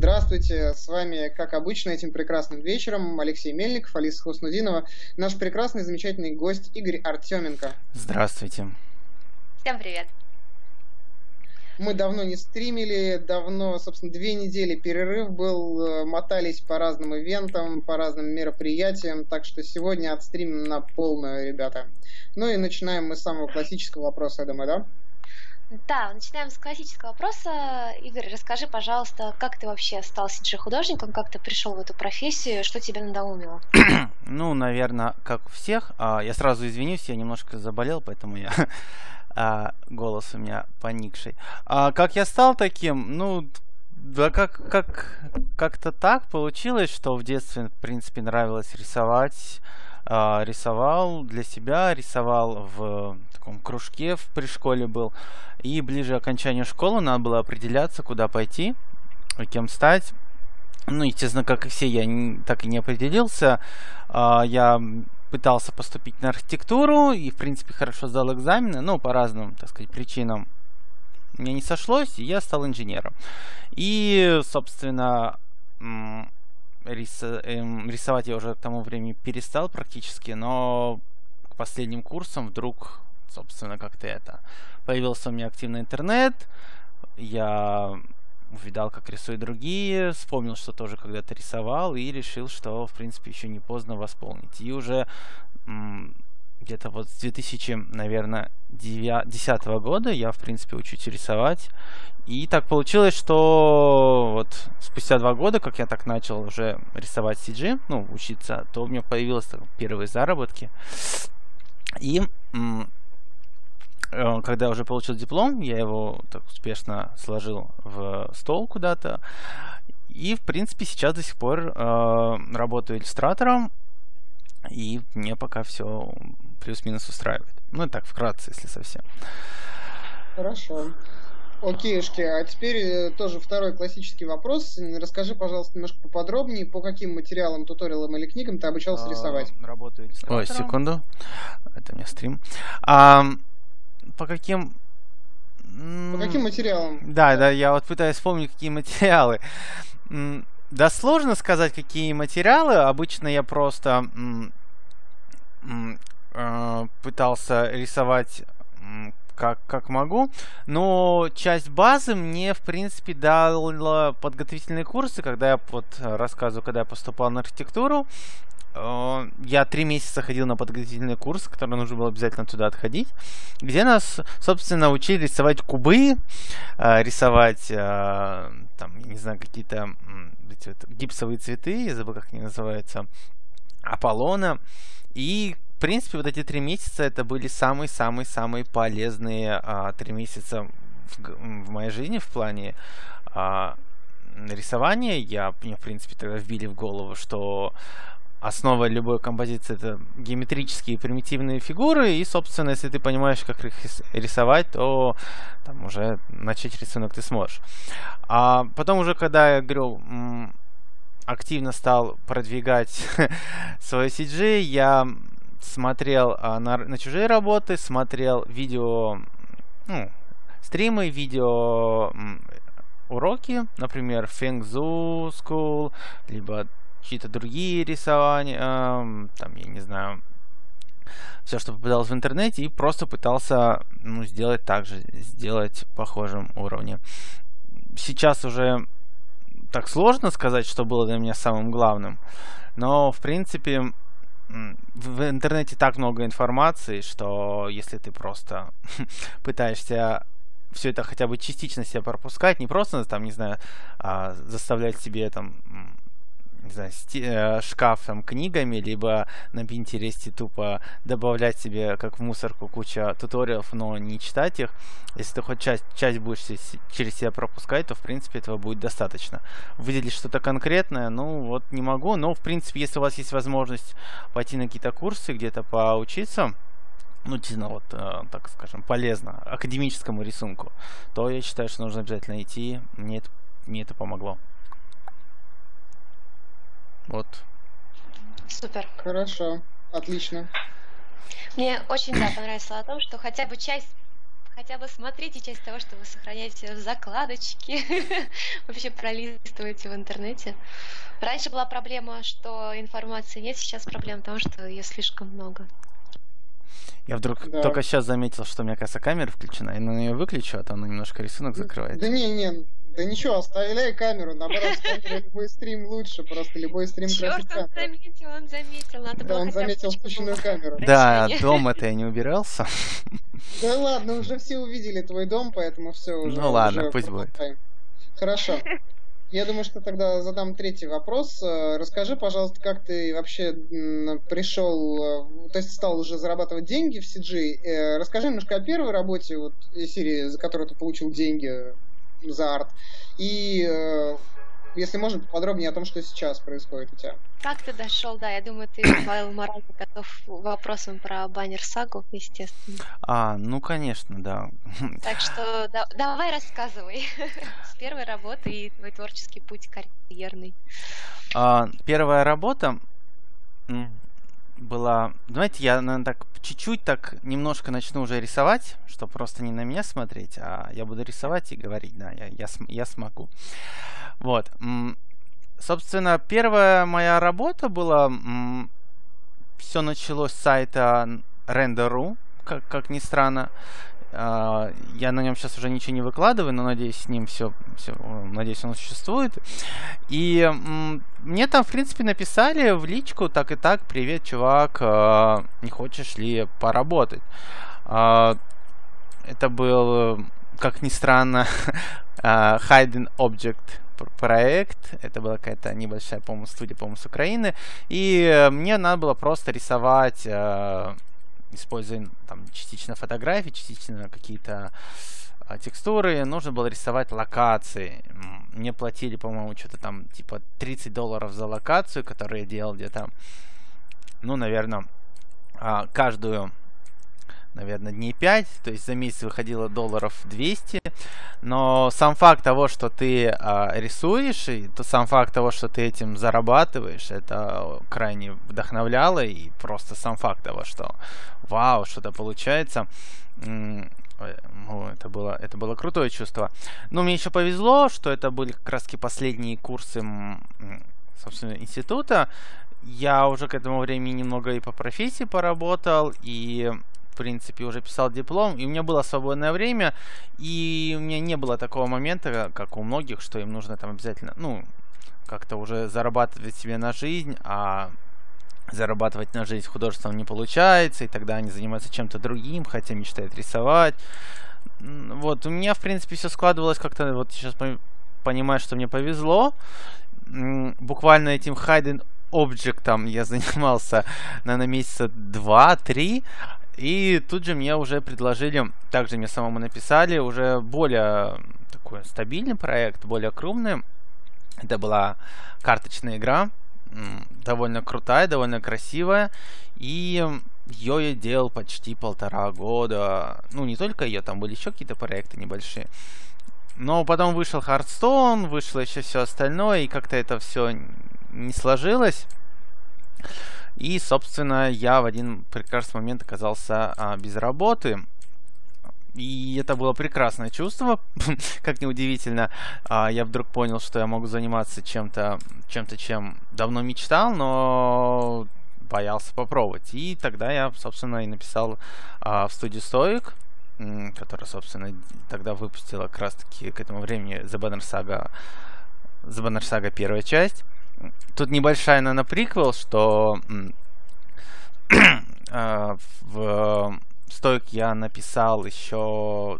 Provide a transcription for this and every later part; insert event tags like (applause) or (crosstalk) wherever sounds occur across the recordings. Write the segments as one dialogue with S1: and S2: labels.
S1: Здравствуйте, с вами, как обычно, этим прекрасным вечером Алексей Мельников, Алиса Хуснудинова, наш прекрасный, замечательный гость Игорь Артеменко.
S2: Здравствуйте.
S3: Всем привет.
S1: Мы давно не стримили, давно, собственно, две недели перерыв был, э, мотались по разным ивентам, по разным мероприятиям, так что сегодня отстримим на полную, ребята. Ну и начинаем мы с самого классического вопроса, я думаю, да?
S3: Да, начинаем с классического вопроса. Игорь, расскажи, пожалуйста, как ты вообще стал CG-художником, как ты пришел в эту профессию, что тебя надоумило? (clears throat)
S2: ну, наверное, как у всех. А, я сразу извинюсь, я немножко заболел, поэтому я (laughs) а, голос у меня поникший. А как я стал таким? Ну, да как, как, как-то так получилось, что в детстве, в принципе, нравилось рисовать. А, рисовал для себя, рисовал в таком кружке в пришколе был. И ближе к окончанию школы надо было определяться, куда пойти, кем стать. Ну, естественно, как и все, я не, так и не определился. А, я пытался поступить на архитектуру и, в принципе, хорошо сдал экзамены, но по разным, так сказать, причинам мне не сошлось, и я стал инженером. И, собственно, рис, эм, рисовать я уже к тому времени перестал практически, но к последним курсам вдруг, собственно, как-то это. Появился у меня активный интернет, я увидал, как рисуют другие, вспомнил, что тоже когда-то рисовал, и решил, что, в принципе, еще не поздно восполнить. И уже где-то вот с 2000, наверное, 2010 года я, в принципе, учусь рисовать. И так получилось, что вот спустя два года, как я так начал уже рисовать CG, ну, учиться, то у меня появились первые заработки. И Э, когда я уже получил диплом, я его так успешно сложил в стол куда-то. И, в принципе, сейчас до сих пор э, работаю иллюстратором. И мне пока все плюс-минус устраивает. Ну, так, вкратце, если совсем.
S1: Хорошо. Окейшки, а теперь э, тоже второй классический вопрос. Расскажи, пожалуйста, немножко поподробнее, по каким материалам, туториалам или книгам ты обучался а, рисовать?
S2: Работаю. Ой, секунду. Это у меня стрим. А, по каким...
S1: По каким материалам?
S2: Да, да, я вот пытаюсь вспомнить, какие материалы. Да, сложно сказать, какие материалы. Обычно я просто э, пытался рисовать как, как могу. Но часть базы мне, в принципе, дала подготовительные курсы, когда я вот рассказываю, когда я поступал на архитектуру. Э, я три месяца ходил на подготовительный курс, который нужно было обязательно туда отходить, где нас, собственно, учили рисовать кубы, э, рисовать, там, не знаю, какие-то гипсовые цветы, я забыл, как они называются, Аполлона. И, в принципе, вот эти три месяца это были самые-самые-самые полезные а, три месяца в, в моей жизни в плане а, рисования. Я, мне, в принципе, тогда вбили в голову, что основа любой композиции это геометрические примитивные фигуры, и, собственно, если ты понимаешь, как их рисовать, то там уже начать рисунок ты сможешь. А потом уже, когда я говорю, активно стал продвигать (laughs) свой CG, я смотрел а, на, на чужие работы, смотрел видео, ну, стримы, видео уроки, например, Zhu School, либо какие-то другие рисования, э, там, я не знаю, все, что попадалось в интернете, и просто пытался ну, сделать так же, сделать похожем уровне. Сейчас уже так сложно сказать, что было для меня самым главным, но, в принципе, в интернете так много информации, что если ты просто (laughs) пытаешься все это хотя бы частично себя пропускать, не просто там, не знаю, а, заставлять себе там знаю, э, шкаф там книгами, либо на Пинтересте тупо добавлять себе, как в мусорку, куча туториалов, но не читать их. Если ты хоть часть, часть будешь через себя пропускать, то, в принципе, этого будет достаточно. Выделить что-то конкретное, ну, вот не могу, но, в принципе, если у вас есть возможность пойти на какие-то курсы, где-то поучиться, ну, действительно, вот, э, так скажем, полезно академическому рисунку, то я считаю, что нужно обязательно идти. Мне это, мне это помогло. Вот.
S3: Супер.
S1: Хорошо. Отлично.
S3: Мне очень да, понравилось о том, что хотя бы часть хотя бы смотрите часть того, что вы сохраняете в закладочке, (laughs) вообще пролистываете в интернете. Раньше была проблема, что информации нет, сейчас проблема в том, что ее слишком много.
S2: Я вдруг да. только сейчас заметил, что у меня, кажется, камера включена. Я на нее выключу, а то она немножко рисунок закрывает.
S1: Да не, не, да ничего, оставляй камеру, наоборот, (laughs) любой стрим лучше, просто любой стрим
S3: Черт, он заметил, он заметил, надо
S1: Да, он заметил спущенную камеру.
S2: Да, дом-то я не убирался.
S1: Да (laughs) ладно, уже все увидели твой дом, поэтому все уже...
S2: Ну ладно, пусть будет.
S1: Хорошо. (laughs) Я думаю, что тогда задам третий вопрос. Э, расскажи, пожалуйста, как ты вообще пришел, э, то есть стал уже зарабатывать деньги в CG. Э, расскажи немножко о первой работе, вот серии, за которую ты получил деньги за арт. И если можно, подробнее о том, что сейчас происходит у тебя.
S3: Как ты дошел, да, я думаю, ты, Павел морально готов вопросом про баннер-сагу, естественно.
S2: А, ну, конечно, да.
S3: Так что да, давай рассказывай (laughs) с первой работы и твой творческий путь карьерный.
S2: А, первая работа была... Знаете, я, наверное, так чуть-чуть так немножко начну уже рисовать, чтобы просто не на меня смотреть, а я буду рисовать и говорить, да, я, я, я смогу. Вот. Собственно, первая моя работа была... Все началось с сайта Render.ru, как, как ни странно. А, я на нем сейчас уже ничего не выкладываю, но надеюсь, с ним все, все надеюсь, он существует. И мне там, в принципе, написали в личку так и так, привет, чувак, а, не хочешь ли поработать? А, это был, как ни странно, (laughs) Hidden Object проект. Это была какая-то небольшая, по-моему, студия, по-моему, с Украины. И мне надо было просто рисовать используя там частично фотографии, частично какие-то а, текстуры, нужно было рисовать локации. Мне платили, по-моему, что-то там типа 30 долларов за локацию, которую я делал где-то, ну, наверное, а, каждую наверное, дней 5, то есть за месяц выходило долларов 200, но сам факт того, что ты а, рисуешь, и то сам факт того, что ты этим зарабатываешь, это крайне вдохновляло, и просто сам факт того, что вау, что-то получается, это было, это было крутое чувство. Но мне еще повезло, что это были как раз последние курсы, собственно, института. Я уже к этому времени немного и по профессии поработал, и в принципе, уже писал диплом, и у меня было свободное время, и у меня не было такого момента, как у многих, что им нужно там обязательно, ну, как-то уже зарабатывать себе на жизнь, а зарабатывать на жизнь художеством не получается, и тогда они занимаются чем-то другим, хотя мечтают рисовать. Вот, у меня, в принципе, все складывалось как-то, вот сейчас понимаю, что мне повезло. Буквально этим Hidden Object я (laughs) занимался, наверное, месяца два-три. И тут же мне уже предложили, также мне самому написали, уже более такой стабильный проект, более крупный. Это была карточная игра, довольно крутая, довольно красивая. И ее я делал почти полтора года. Ну, не только ее, там были еще какие-то проекты небольшие. Но потом вышел Hearthstone, вышло еще все остальное, и как-то это все не сложилось. И, собственно, я в один прекрасный момент оказался а, без работы. И это было прекрасное чувство, (laughs) как неудивительно. А, я вдруг понял, что я могу заниматься чем-то, чем-то, чем давно мечтал, но боялся попробовать. И тогда я, собственно, и написал а, в студию Stoic, которая, собственно, тогда выпустила как раз-таки к этому времени The Banner Saga, The Banner Saga первая часть. Тут небольшая, наверное, приквел, что (clears throat) э, в стойк я написал еще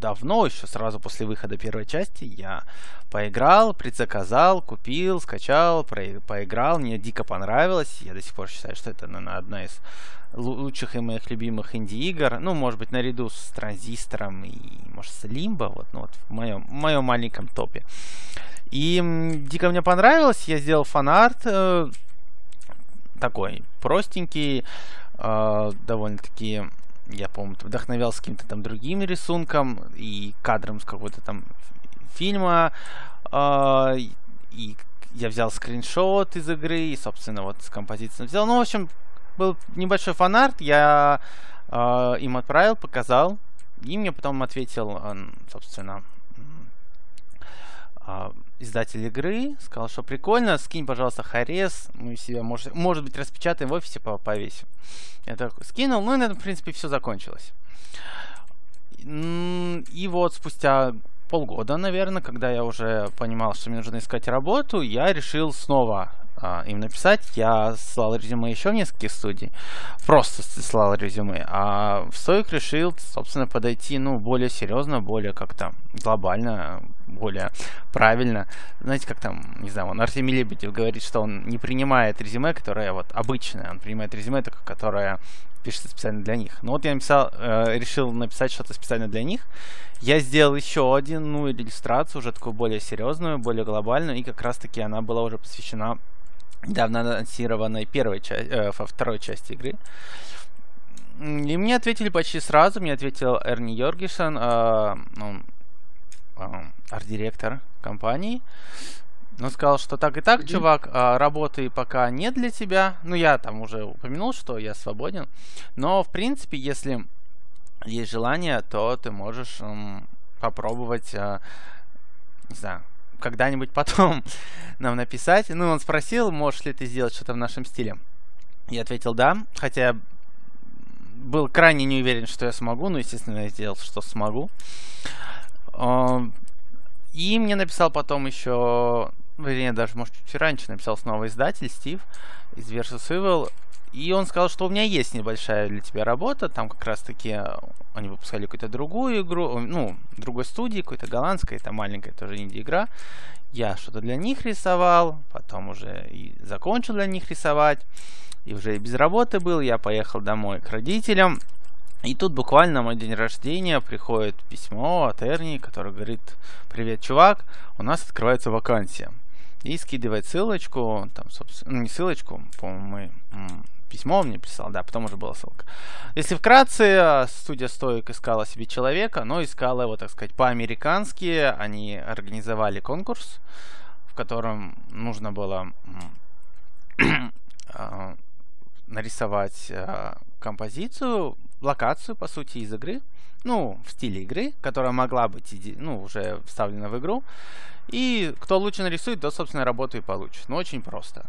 S2: давно, еще сразу после выхода первой части, я поиграл, предзаказал, купил, скачал, поиграл, мне дико понравилось. Я до сих пор считаю, что это, наверное, одна из лучших и моих любимых инди-игр. Ну, может быть, наряду с Транзистором и, может, с Лимбо, вот, ну, вот в моем, в моем маленьком топе. И дико мне понравилось, я сделал фанарт э, такой простенький, э, довольно-таки, я помню, вдохновился каким-то там другим рисунком и кадром с какого-то там фильма. Э, и я взял скриншот из игры и, собственно, вот с композицией взял. Ну, в общем, был небольшой фанарт, я э, им отправил, показал. И мне потом ответил, собственно, а, издатель игры, сказал, что прикольно, скинь, пожалуйста, Харес, мы себя, может, может быть, распечатаем в офисе, повесим. Я так скинул, ну и на этом, в принципе, все закончилось. И вот спустя полгода, наверное, когда я уже понимал, что мне нужно искать работу, я решил снова а, им написать. Я слал резюме еще в нескольких студий. Просто слал резюме. А в Стоик решил, собственно, подойти, ну, более серьезно, более как-то глобально, более правильно. Знаете, как там, не знаю, он Артемий Лебедев говорит, что он не принимает резюме, которое вот обычное. Он принимает резюме, которое пишется специально для них. Ну вот я написал, э, решил написать что-то специально для них. Я сделал еще один, ну, иллюстрацию, уже такую более серьезную, более глобальную, и как раз-таки она была уже посвящена недавно анонсированной первой части, э, во второй части игры. И мне ответили почти сразу. Мне ответил Эрни Йоргисон, э, ну, э, арт-директор компании. Он сказал, что так и так, чувак, э, работы пока нет для тебя. Ну, я там уже упомянул, что я свободен. Но, в принципе, если есть желание, то ты можешь э, попробовать, э, не знаю, когда-нибудь потом (laughs) нам написать. Ну, он спросил, можешь ли ты сделать что-то в нашем стиле. Я ответил да, хотя был крайне не уверен, что я смогу, но, естественно, я сделал, что смогу. И мне написал потом еще, вернее, даже, может, чуть раньше написал снова издатель Стив из Versus Evil. И он сказал, что у меня есть небольшая для тебя работа. Там как раз-таки они выпускали какую-то другую игру, ну, другой студии, какой-то голландской, это маленькая тоже инди-игра. Я что-то для них рисовал, потом уже и закончил для них рисовать. И уже и без работы был, я поехал домой к родителям. И тут буквально мой день рождения приходит письмо от Эрни, который говорит, привет, чувак, у нас открывается вакансия. И скидывает ссылочку, там, собственно, ну не ссылочку, по-моему, мы письмо мне писал, да, потом уже была ссылка. Если вкратце, студия Стоик искала себе человека, но искала его, так сказать, по-американски. Они организовали конкурс, в котором нужно было а, нарисовать а, композицию, локацию, по сути, из игры. Ну, в стиле игры, которая могла быть ну, уже вставлена в игру. И кто лучше нарисует, то, собственно, работу и получит. Ну, очень просто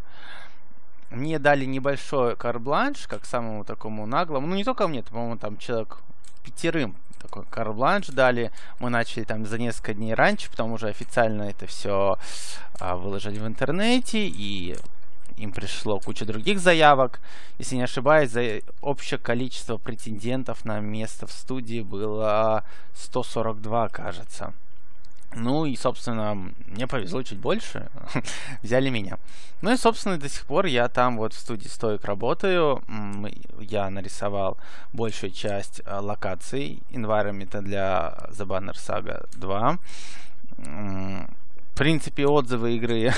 S2: мне дали небольшой карбланш, как самому такому наглому. Ну, не только мне, по-моему, там человек пятерым такой карбланш дали. Мы начали там за несколько дней раньше, потому что официально это все а, выложили в интернете, и им пришло куча других заявок. Если не ошибаюсь, за общее количество претендентов на место в студии было 142, кажется. Ну и, собственно, мне повезло чуть больше. (laughs) Взяли меня. Ну и, собственно, до сих пор я там вот в студии Стоик работаю. Я нарисовал большую часть э, локаций environment для The Banner Saga 2. Принципе, отзывы игры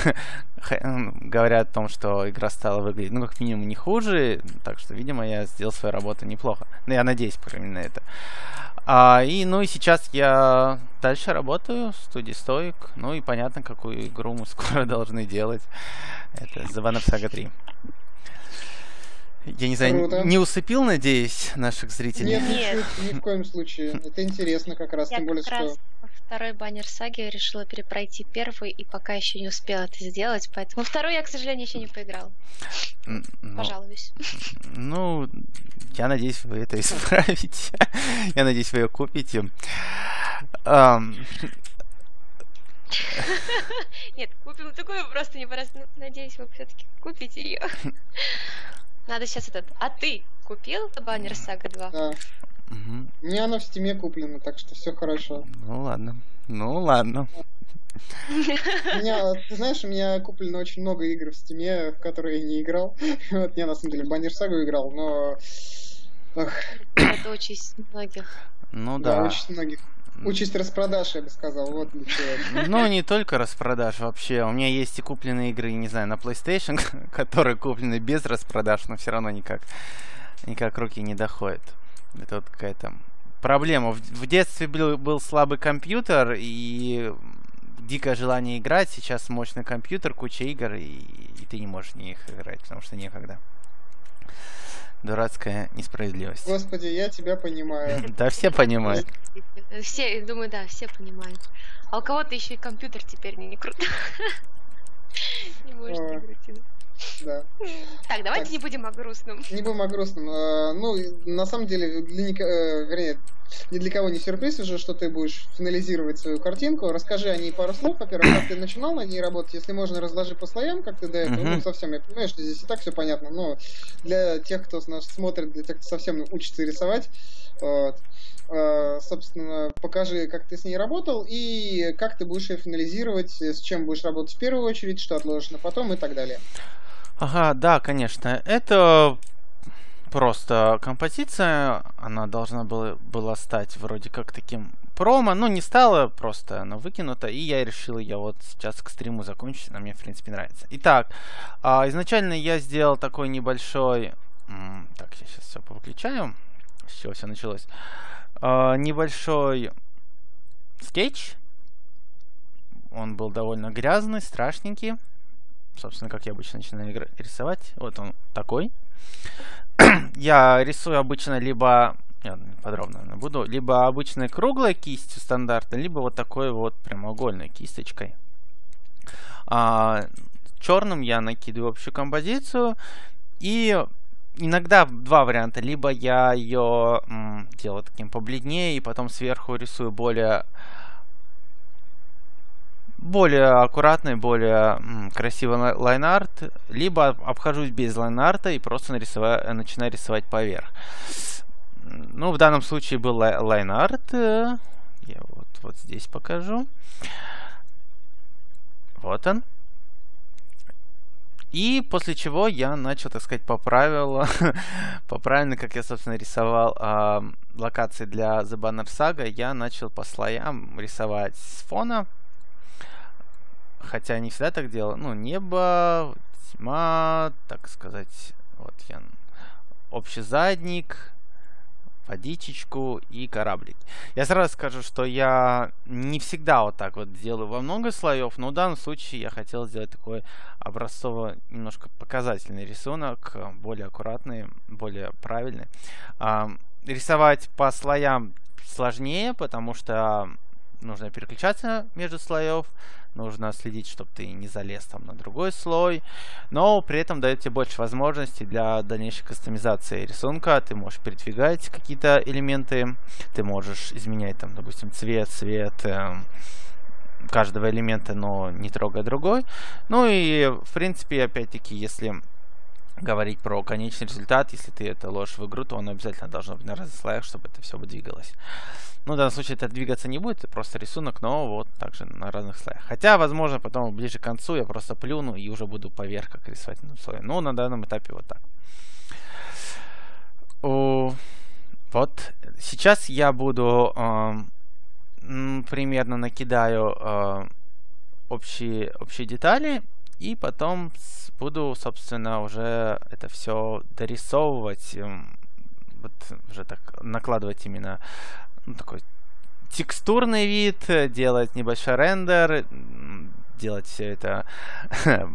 S2: (laughs) говорят о том, что игра стала выглядеть, ну, как минимум, не хуже. Так что, видимо, я сделал свою работу неплохо. Ну, я надеюсь, по крайней мере, это. А, и, ну и сейчас я дальше работаю в студии Стоик. Ну и понятно, какую игру мы (laughs) скоро должны делать. Это The One of Saga 3. Я не знаю, Круто. не усыпил, надеюсь, наших зрителей?
S1: Нет, Нет. ни в коем случае. Это интересно как раз,
S3: я
S1: тем более,
S3: как
S1: что...
S3: Раз второй баннер саги решила перепройти первый и пока еще не успела это сделать, поэтому второй я, к сожалению, еще не поиграл. Ну, Пожалуюсь.
S2: Ну, я надеюсь, вы это исправите. я надеюсь, вы ее купите.
S3: Нет, купим такую просто не просто. Надеюсь, вы все-таки купите ее. Надо сейчас этот. А ты купил баннер Сага 2?
S1: Да. Угу. Мне оно в Steam е куплено, так что все хорошо.
S2: Ну ладно. Ну ладно.
S1: У меня, (laughs) ты знаешь, у меня куплено очень много игр в Steam е, в которые я не играл. (laughs) Вот я на самом деле Баннер Сагу играл, но...
S3: Ох. Это участь многих.
S2: Ну да.
S1: да. Участь многих. Участь распродаж, я бы сказал, вот.
S2: Ну, не только распродаж вообще. У меня есть и купленные игры, не знаю, на PlayStation, (laughs) которые куплены без распродаж, но все равно никак, никак руки не доходят. Это вот какая-то проблема. В, в детстве был, был слабый компьютер и дикое желание играть. Сейчас мощный компьютер, куча игр, и, и ты не можешь в них играть, потому что некогда. Дурацкая несправедливость.
S1: Господи, я тебя понимаю. (laughs)
S2: Да, все понимают.
S3: Все, думаю, да, все понимают. А у кого-то еще и компьютер теперь не, не круто. (laughs) Не может играть.
S1: Да.
S3: Так, давайте так, не будем о грустном.
S1: Не будем о грустном. А, ну, на самом деле, для ник... Э, вернее, ни для кого не сюрприз уже, что ты будешь финализировать свою картинку. Расскажи о ней пару слов. Во-первых, как ты начинал на ней работать. Если можно, разложи по слоям, как ты до этого. Uh-huh. Ну, совсем, я понимаю, что здесь и так все понятно. Но для тех, кто нас смотрит, для тех, кто совсем учится рисовать, собственно, покажи, как ты с ней работал и как ты будешь ее финализировать, с чем будешь работать в первую очередь, что отложишь на потом и так далее.
S2: Ага, да, конечно. Это просто композиция. Она должна была, была стать вроде как таким промо. Ну, не стала, просто она выкинута. И я решил ее вот сейчас к стриму закончить. Она мне, в принципе, нравится. Итак, а, изначально я сделал такой небольшой... Так, я сейчас все повыключаю. Чего все началось? А, небольшой скетч. Он был довольно грязный, страшненький собственно, как я обычно начинаю рисовать. Вот он такой. (clears throat) я рисую обычно либо я подробно буду, либо обычной круглой кистью стандартно, либо вот такой вот прямоугольной кисточкой. А, черным я накидываю общую композицию и иногда два варианта. Либо я ее м, делаю таким побледнее и потом сверху рисую более более аккуратный, более м, красивый lineart, либо обхожусь без lineart а и просто нарисоваю, начинаю рисовать поверх. Ну, в данном случае был лай lineart. Я вот, вот здесь покажу. Вот он. И после чего я начал, так сказать, по правилу, (laughs) по правильно, как я, собственно, рисовал э, локации для The Banner Saga, я начал по слоям рисовать с фона, хотя не всегда так делал. Ну, небо, тьма, так сказать, вот я общий задник, водичечку и кораблик. Я сразу скажу, что я не всегда вот так вот делаю во много слоев, но в данном случае я хотел сделать такой образцово немножко показательный рисунок, более аккуратный, более правильный. Рисовать по слоям сложнее, потому что нужно переключаться между слоев, нужно следить, чтобы ты не залез там на другой слой, но при этом дает тебе больше возможностей для дальнейшей кастомизации рисунка. Ты можешь передвигать какие-то элементы, ты можешь изменять там, допустим, цвет, цвет э, каждого элемента, но не трогая другой. Ну и, в принципе, опять-таки, если говорить про конечный результат, если ты это ложишь в игру, то он обязательно должен быть на разных слоях, чтобы это все двигалось. Ну, в данном случае это двигаться не будет, это просто рисунок, но вот также на разных слоях. Хотя, возможно, потом ближе к концу я просто плюну и уже буду поверх как рисовать на слое. Но на данном этапе вот так. О, вот. Сейчас я буду э, примерно накидаю э, общие, общие детали и потом буду, собственно, уже это все дорисовывать, вот уже так накладывать именно ну, такой текстурный вид, делать небольшой рендер, делать все это, (laughs)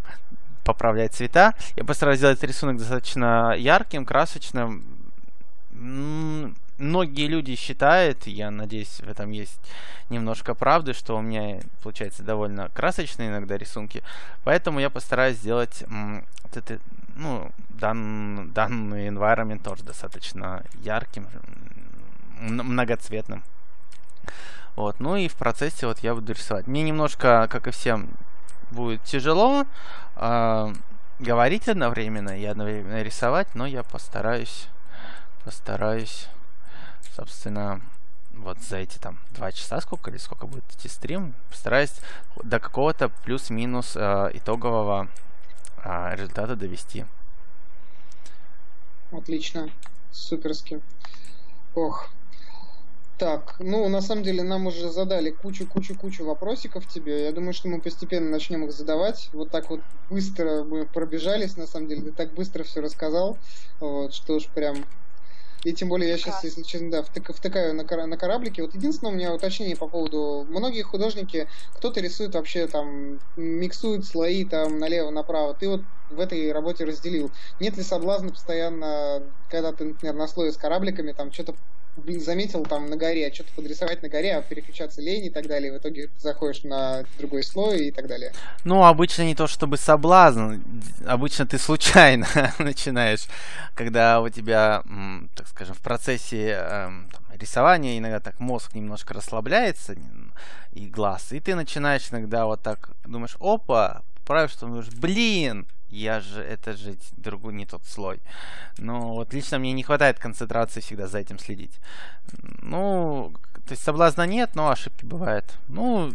S2: поправлять цвета. Я постараюсь сделать рисунок достаточно ярким, красочным. Многие люди считают, я надеюсь, в этом есть немножко правды, что у меня получается довольно красочные иногда рисунки. Поэтому я постараюсь сделать вот это, ну, дан, данный environment тоже достаточно ярким, многоцветным. Вот, ну и в процессе вот я буду рисовать. Мне немножко, как и всем, будет тяжело э, говорить одновременно и одновременно рисовать, но я постараюсь, постараюсь, собственно, вот за эти там два часа, сколько или сколько будет идти стрим, постараюсь до какого-то плюс-минус э, итогового э, результата довести.
S1: Отлично, суперски. Ох, так, ну, на самом деле, нам уже задали кучу-кучу-кучу вопросиков тебе. Я думаю, что мы постепенно начнем их задавать. Вот так вот быстро мы пробежались, на самом деле. Ты так быстро все рассказал, вот, что уж прям И тем более я сейчас, если честно, да, втык, втыкаю на, на кораблике. Вот единственное у меня уточнение по поводу... Многие художники, кто-то рисует вообще там, миксует слои там налево-направо. Ты вот в этой работе разделил. Нет ли соблазна постоянно, когда ты, например, на слое с корабликами, там что-то заметил там на горе, а что-то подрисовать на горе, а переключаться лень и так далее. В итоге заходишь на другой слой и так далее.
S2: Ну, обычно не то чтобы соблазн, обычно ты случайно (laughs) начинаешь, когда у тебя, так скажем, в процессе эм, там, рисования иногда так мозг немножко расслабляется и глаз, и ты начинаешь иногда вот так думаешь, опа, правишь, что думаешь, блин, я же, это же другой не тот слой. Но вот лично мне не хватает концентрации всегда за этим следить. Ну, то есть соблазна нет, но ошибки бывают. Ну,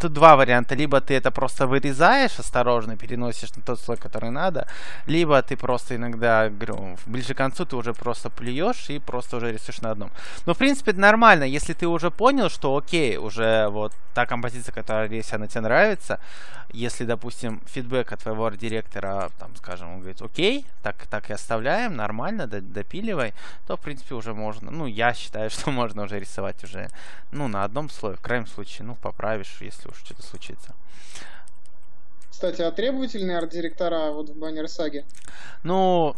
S2: тут два варианта. Либо ты это просто вырезаешь осторожно, переносишь на тот слой, который надо, либо ты просто иногда, говорю, ближе к концу ты уже просто плюешь и просто уже рисуешь на одном. Но, в принципе, нормально. Если ты уже понял, что окей, уже вот та композиция, которая есть, она тебе нравится, если, допустим, фидбэк от твоего арт-директора, там, скажем, он говорит, окей, так, так и оставляем, нормально, допиливай, то, в принципе, уже можно, ну, я считаю, (laughs) что можно уже рисовать уже, ну, на одном слое, в крайнем случае, ну, поправишь, если уж что-то случится.
S1: Кстати, а требовательные арт-директора вот в Баннер Саге?
S2: Ну,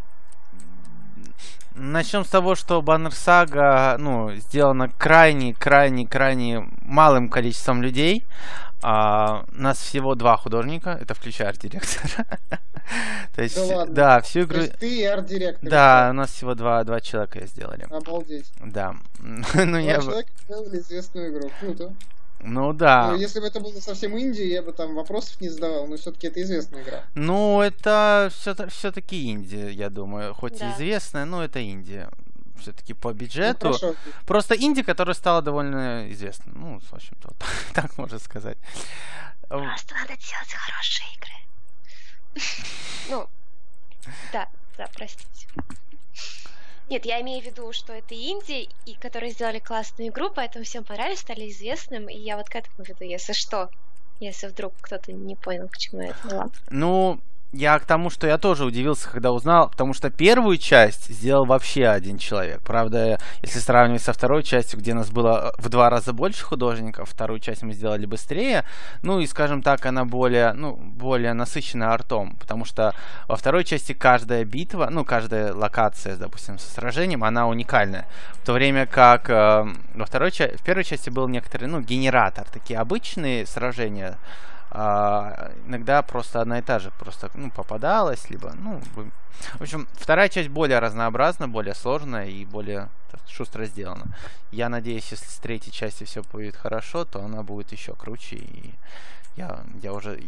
S2: начнем с того, что Баннер Сага, ну, сделана крайне, крайне, крайне малым количеством людей. А, нас всего два художника, это включая арт-директора. (laughs)
S1: То есть,
S2: да,
S1: ладно.
S2: да, всю игру... То
S1: есть ты и арт-директор.
S2: Да, у нас всего два, два человека сделали.
S1: Обалдеть.
S2: Да. (laughs)
S1: ну, два я человека сделали известную игру, круто.
S2: Ну да.
S1: Ну, если бы это было совсем Индия, я бы там вопросов не задавал, но все-таки это известная игра.
S2: Ну, это все-таки Индия, я думаю. Хоть да. и известная, но это Индия. Все-таки по бюджету. Ну, Просто Индия, которая стала довольно известной. Ну, в общем-то, вот (laughs) так можно сказать.
S3: Просто надо делать хорошие игры. (laughs) Ну, да, да, простите. Нет, я имею в виду, что это Индия, и которые сделали классную игру, поэтому всем понравились, стали известным, и я вот к этому веду, если что. Если вдруг кто-то не понял, к чему это была.
S2: Ну, я к тому, что я тоже удивился, когда узнал, потому что первую часть сделал вообще один человек. Правда, если сравнивать со второй частью, где нас было э, в два раза больше художников, вторую часть мы сделали быстрее, ну и, скажем так, она более, ну, более насыщена артом, потому что во второй части каждая битва, ну, каждая локация, допустим, со сражением, она уникальная. В то время как э, во второй части, в первой части был некоторый, ну, генератор, такие обычные сражения, а, иногда просто одна и та же просто ну, попадалась, либо, ну, в общем, вторая часть более разнообразна, более сложная и более так, шустро сделана. Я надеюсь, если с третьей части все будет хорошо, то она будет еще круче, и я, я уже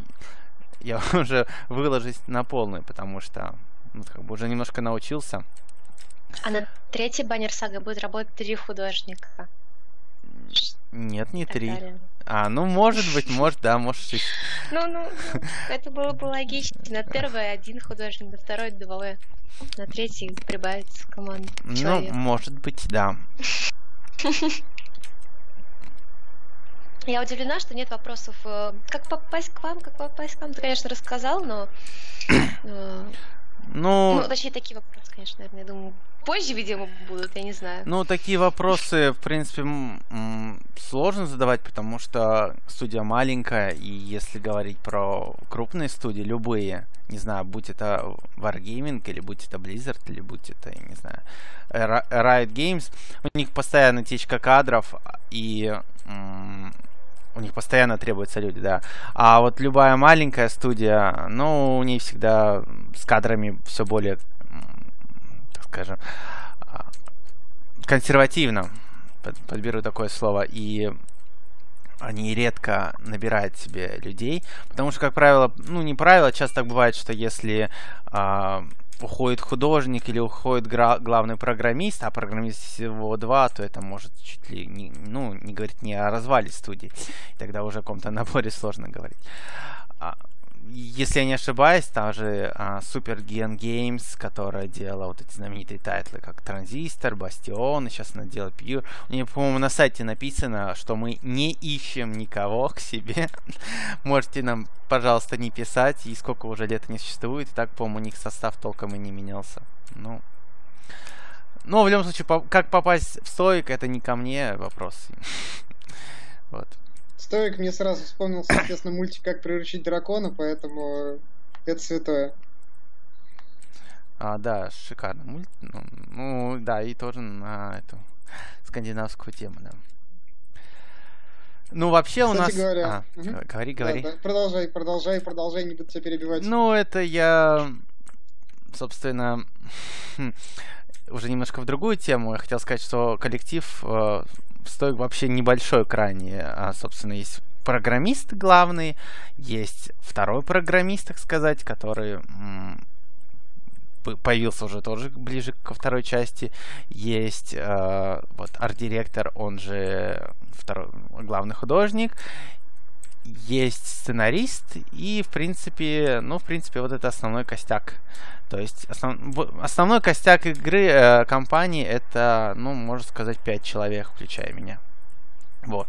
S2: я (laughs) уже выложусь на полную, потому что ну, как бы уже немножко научился.
S3: А на третьей баннер сага будет работать три художника.
S2: Нет, не три. А, ну, может быть, может, да, может, шесть.
S3: Ну, ну, это было бы логично. На первое один художник, на второй двое. На третий прибавится команда.
S2: Ну, может быть, да.
S3: Я удивлена, что нет вопросов, э, как попасть к вам, как попасть к вам. Ты, конечно, рассказал, но...
S2: Ну...
S3: ну, точнее, такие вопросы, конечно, наверное, я думаю, позже, видимо, будут, я не знаю.
S2: Ну, такие вопросы, в принципе, сложно задавать, потому что студия маленькая, и если говорить про крупные студии, любые, не знаю, будь это Wargaming, или будь это Blizzard, или будь это, я не знаю, Riot Games, у них постоянно течка кадров, и у них постоянно требуются люди, да. А вот любая маленькая студия, ну, у нее всегда с кадрами все более скажем, а, консервативно, подберу такое слово, и они редко набирают себе людей, потому что, как правило, ну не правило, часто так бывает, что если э, уходит художник или уходит главный программист, а программист всего два, то это может чуть ли не, ну, не говорить не о развале студии, тогда уже о каком-то наборе сложно говорить. А, если я не ошибаюсь, там же а, Supergiant Games, которая делала вот эти знаменитые тайтлы, как Транзистор, Бастион, сейчас она делает Pyre. У нее, по-моему, на сайте написано, что мы не ищем никого к себе. (laughs) Можете нам, пожалуйста, не писать, и сколько уже лет не существует. И так, по-моему, у них состав толком и не менялся. Ну, Но в любом случае, как попасть в Stoic, это не ко мне вопрос. (laughs)
S1: Вот. Стоик мне сразу вспомнил, соответственно, мультик «Как приручить дракона», поэтому это святое.
S2: А, да, шикарно. Мульт, ну, ну, да, и тоже на эту скандинавскую тему, да. Ну, вообще
S1: Кстати
S2: у нас...
S1: говоря...
S2: А, угу. Говори, говори. Да,
S1: да. Продолжай, продолжай, продолжай, не буду тебя перебивать.
S2: Ну, это я, собственно, (laughs) уже немножко в другую тему. Я хотел сказать, что коллектив э, стоит вообще небольшой крайне. А, собственно, есть программист главный, есть второй программист, так сказать, который появился уже тоже ближе ко второй части. Есть э, вот арт-директор, он же второй главный художник. Есть сценарист и, в принципе, ну, в принципе, вот это основной костяк. То есть основ... основной костяк игры э, компании это, ну, можно сказать, 5 человек, включая меня. Вот.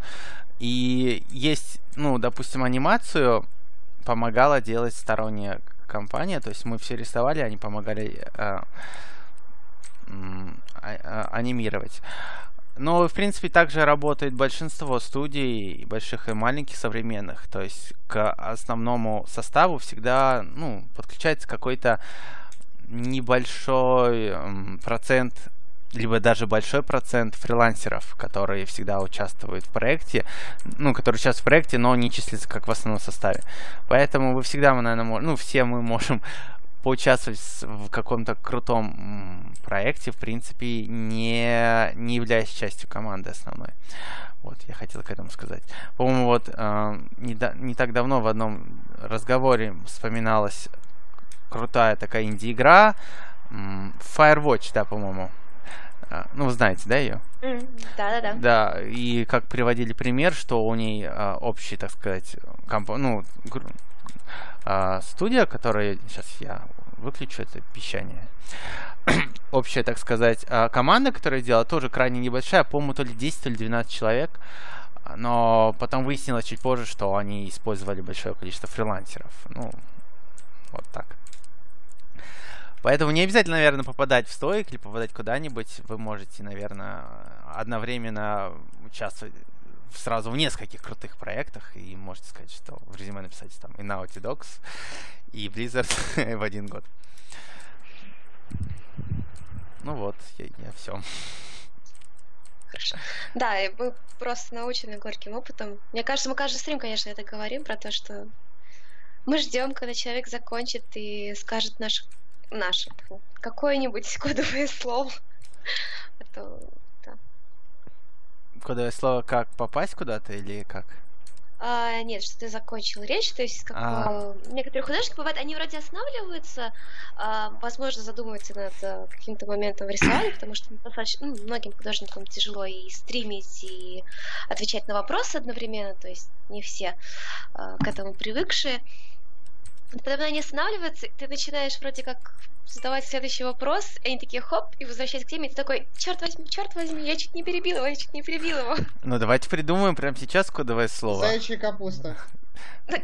S2: И есть, ну, допустим, анимацию помогала делать сторонняя компания, то есть мы все рисовали, они помогали э, э, анимировать. Но, в принципе, также работает большинство студий, больших и маленьких, современных. То есть к основному составу всегда ну, подключается какой-то небольшой процент либо даже большой процент фрилансеров, которые всегда участвуют в проекте, ну, которые участвуют в проекте, но не числятся как в основном составе. Поэтому вы всегда, наверное, можем, ну, все мы можем поучаствовать в каком-то крутом проекте, в принципе, не, не являясь частью команды основной. Вот, я хотел к этому сказать. По-моему, вот э, не, да, не так давно в одном разговоре вспоминалась крутая такая инди-игра, Firewatch, да, по-моему. А, ну, вы знаете, да, ее?
S3: Да-да-да.
S2: Да, и как приводили пример, что у ней а, общий, так сказать, комп... ну, а, студия, которая... Сейчас я выключу это пищание. (clears throat) Общая, так сказать, а, команда, которая делала, тоже крайне небольшая, по-моему, то ли 10, то ли 12 человек. Но потом выяснилось чуть позже, что они использовали большое количество фрилансеров. Ну, вот так. Поэтому не обязательно, наверное, попадать в стоик или попадать куда-нибудь. Вы можете, наверное, одновременно участвовать сразу в нескольких крутых проектах и можете сказать, что в резюме написать там и Naughty Dogs, и Blizzard (laughs) в один год. Ну вот, я, я все.
S3: Хорошо. Да, мы просто научены горьким опытом. Мне кажется, мы каждый стрим, конечно, это говорим про то, что мы ждем, когда человек закончит и скажет наш наше, какое-нибудь (laughs) кодовое слово. Это,
S2: да. Кодовое слово как попасть куда-то или как?
S3: А, нет, что ты закончил речь, то есть как, а. некоторые художники бывают, они вроде останавливаются, а, возможно, задумываются над а, каким-то моментом в рисовании, потому что достаточно ну, многим художникам тяжело и стримить, и отвечать на вопросы одновременно, то есть не все а, к этому привыкшие. Потом они останавливаются, ты начинаешь вроде как задавать следующий вопрос, и они такие хоп, и возвращаясь к теме, и ты такой, черт возьми, черт возьми, я чуть не перебил его, я чуть не перебил его. (laughs)
S2: Ну давайте придумаем прямо сейчас кодовое слово.
S1: Заячья капуста.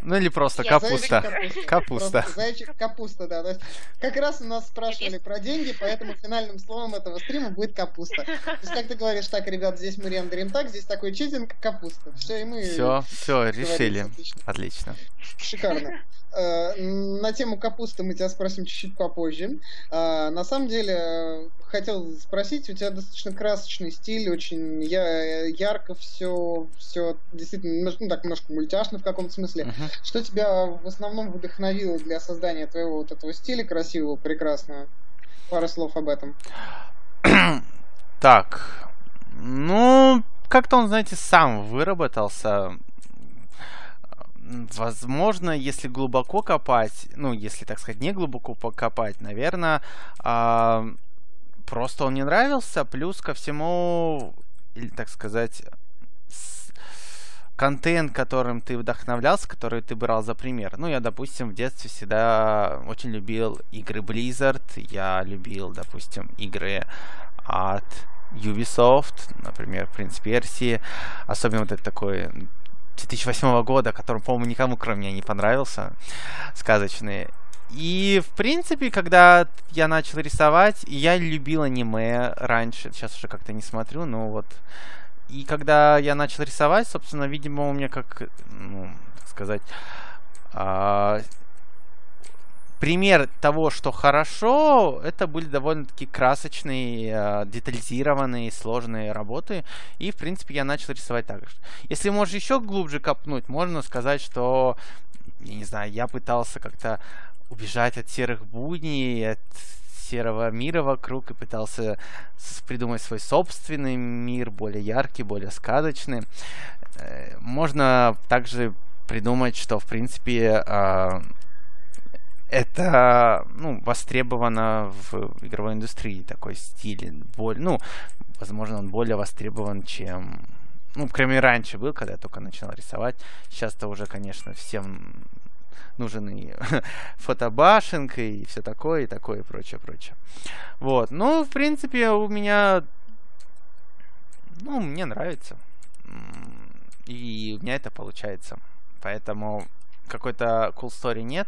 S2: Ну или просто капуста. Капуста.
S1: Зайчик капуста, да. То есть как раз у нас спрашивали про деньги, поэтому финальным словом этого стрима будет капуста. То есть как ты говоришь, так, ребят, здесь мы рендерим так, здесь такой читинг, капуста. Все, и мы...
S2: Все, все, решили. Отлично.
S1: Шикарно. Э, на тему капусты мы тебя спросим чуть-чуть попозже. Э, на самом деле, э, хотел спросить, у тебя достаточно красочный стиль, очень ярко все, все действительно, ну так, немножко мультяшно в каком-то смысле. Uh-huh. Что тебя в основном вдохновило для создания твоего вот этого стиля красивого, прекрасного? Пару слов об этом.
S2: Так, ну, как-то он, знаете, сам выработался возможно, если глубоко копать, ну, если, так сказать, не глубоко покопать, наверное, а, просто он не нравился, плюс ко всему, или, так сказать, контент, которым ты вдохновлялся, который ты брал за пример. Ну, я, допустим, в детстве всегда очень любил игры Blizzard, я любил, допустим, игры от Ubisoft, например, Принц Персии, особенно вот это такой 2008 года, который, по-моему, никому, кроме меня, не понравился, сказочный. И, в принципе, когда я начал рисовать, я любил аниме раньше, сейчас уже как-то не смотрю, но вот... И когда я начал рисовать, собственно, видимо, у меня как, ну, так сказать, а, пример того, что хорошо, это были довольно-таки красочные, э, детализированные, сложные работы. И, в принципе, я начал рисовать так же. Если можешь еще глубже копнуть, можно сказать, что, я не знаю, я пытался как-то убежать от серых будней, от серого мира вокруг и пытался придумать свой собственный мир, более яркий, более сказочный. Э, можно также придумать, что, в принципе, а, это ну, востребовано в игровой индустрии такой стиль. Более, ну, возможно, он более востребован, чем... Ну, кроме раньше был, когда я только начинал рисовать. Сейчас-то уже, конечно, всем нужен и (laughs) фотобашинг, и все такое, и такое, и прочее, прочее. Вот. Ну, в принципе, у меня... Ну, мне нравится. И у меня это получается. Поэтому какой-то cool story нет.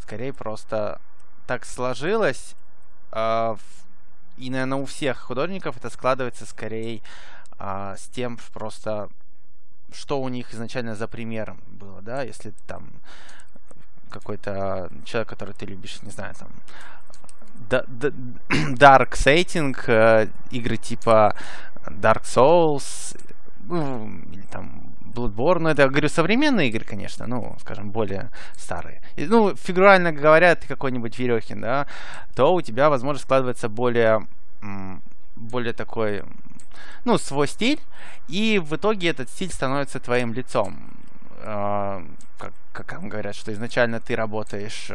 S2: Скорее просто так сложилось. Э, и, наверное, у всех художников это складывается скорее э, с тем, просто что у них изначально за примером было, да, если там какой-то человек, который ты любишь, не знаю, там (clears throat) Dark Setting, э, игры типа Dark Souls, там Bloodborne, ну, это, я говорю, современные игры, конечно, ну, скажем, более старые. И, ну, фигурально говоря, ты какой-нибудь Верехин, да, то у тебя, возможно, складывается более, более такой, ну, свой стиль, и в итоге этот стиль становится твоим лицом. Э, как, как говорят, что изначально ты работаешь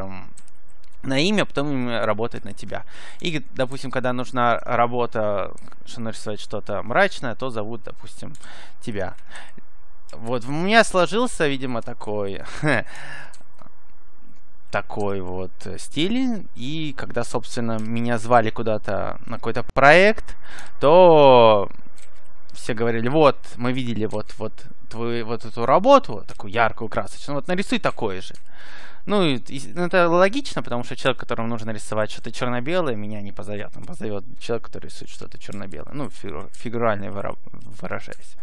S2: на имя, потом имя работает на тебя. И, допустим, когда нужна работа, что нарисовать что-то мрачное, то зовут, допустим, тебя. Вот, у меня сложился, видимо, такой (laughs) такой вот стиль. И когда, собственно, меня звали куда-то на какой-то проект, то все говорили, вот, мы видели вот, вот твою вот эту работу, такую яркую, красочную, вот нарисуй такое же. Ну, ну, это логично, потому что человек, которому нужно рисовать что-то черно-белое, меня не позовет. Он позовет человека, который рисует что-то черно-белое. Ну, фигурально выражаясь.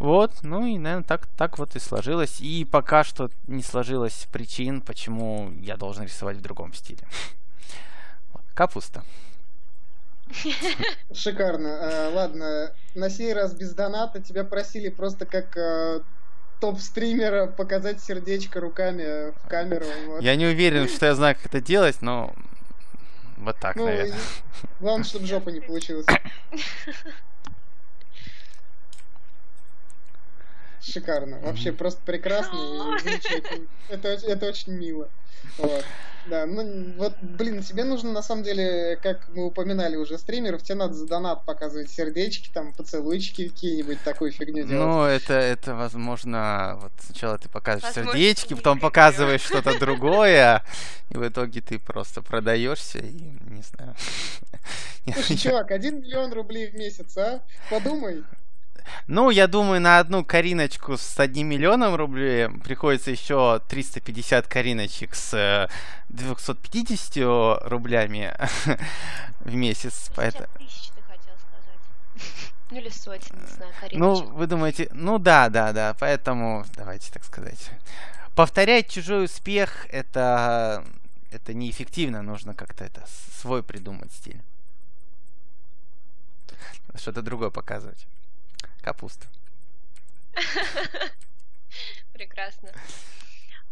S2: Вот, ну и, наверное, так, так вот и сложилось. И пока что не сложилось причин, почему я должен рисовать в другом стиле. Капуста.
S1: Шикарно. А, ладно, на сей раз без доната. Тебя просили просто как а, топ-стримера показать сердечко руками в камеру.
S2: Вот. Я не уверен, что я знаю, как это делать, но вот так, ну, наверное.
S1: Главное, чтобы жопа не получилась. (coughs) Шикарно. Вообще просто прекрасно и замечательно. Это, это очень мило. Вот. Да, ну вот, блин, тебе нужно на самом деле, как мы упоминали уже стримеров, тебе надо за донат показывать сердечки, там, поцелуйчики какие-нибудь, такую фигню делать.
S2: Ну, это, это возможно, вот сначала ты показываешь возможно, сердечки, потом показываешь что-то другое, и в итоге ты просто продаешься и не знаю. (laughs)
S1: Слушай, чувак, один миллион рублей в месяц, а? Подумай.
S2: Ну, я думаю, на одну Кариночку с одним миллионом рублей приходится еще 350 Кариночек с 250 э, рублями (laughs) в месяц.
S3: Поэтому... тысяч ты хотел сказать. Ну или сотен, не знаю,
S2: Кариночек. Ну, вы думаете, ну да, да, да, поэтому давайте так сказать. Повторять чужой успех это, это неэффективно, нужно как-то это свой придумать стиль. Что-то другое показывать. Капуста. (laughs)
S3: Прекрасно.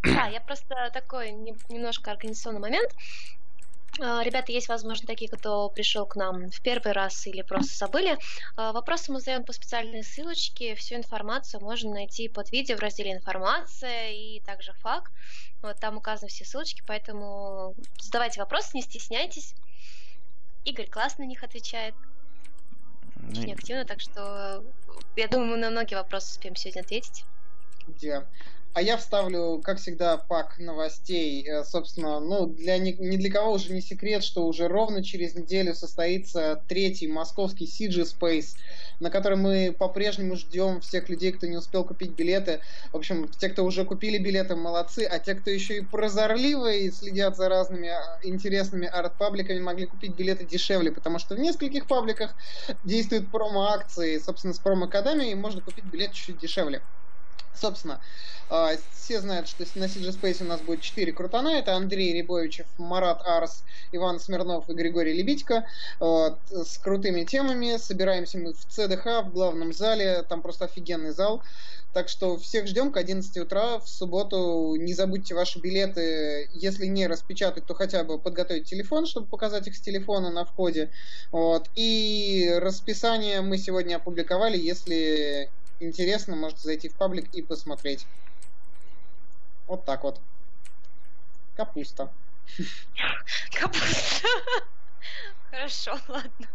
S3: Да, я просто такой немножко организационный момент. А, ребята, есть, возможно, такие, кто пришел к нам в первый раз или просто забыли. А, вопросы мы задаем по специальной ссылочке. Всю информацию можно найти под видео в разделе «Информация» и также «Фак». Вот там указаны все ссылочки, поэтому задавайте вопросы, не стесняйтесь. Игорь классно на них отвечает очень активно, так что я думаю, мы на многие вопросы успеем сегодня ответить.
S1: Yeah. А я вставлю, как всегда, пак новостей. Э, собственно, ну, для ни, ни для кого уже не секрет, что уже ровно через неделю состоится третий московский CG Space, на который мы по-прежнему ждем всех людей, кто не успел купить билеты. В общем, те, кто уже купили билеты, молодцы, а те, кто еще и прозорливые и следят за разными а, интересными арт-пабликами, могли купить билеты дешевле, потому что в нескольких пабликах действуют промо-акции, собственно, с промо-кодами, и можно купить билет чуть дешевле. Собственно, а, все знают, что на CG Space у нас будет 4 крутана. Это Андрей Рябовичев, Марат Арс, Иван Смирнов и Григорий Лебедько. С крутыми темами. Собираемся мы в ЦДХ, в главном зале. Там просто офигенный зал. Так что всех ждем к 11 утра в субботу. Не забудьте ваши билеты. Если не распечатать, то хотя бы подготовить телефон, чтобы показать их с телефона на входе. Вот. И расписание мы сегодня опубликовали. Если интересно, можете зайти в паблик и посмотреть. Вот так вот. Капуста.
S3: Капуста. (laughs) Хорошо, ладно.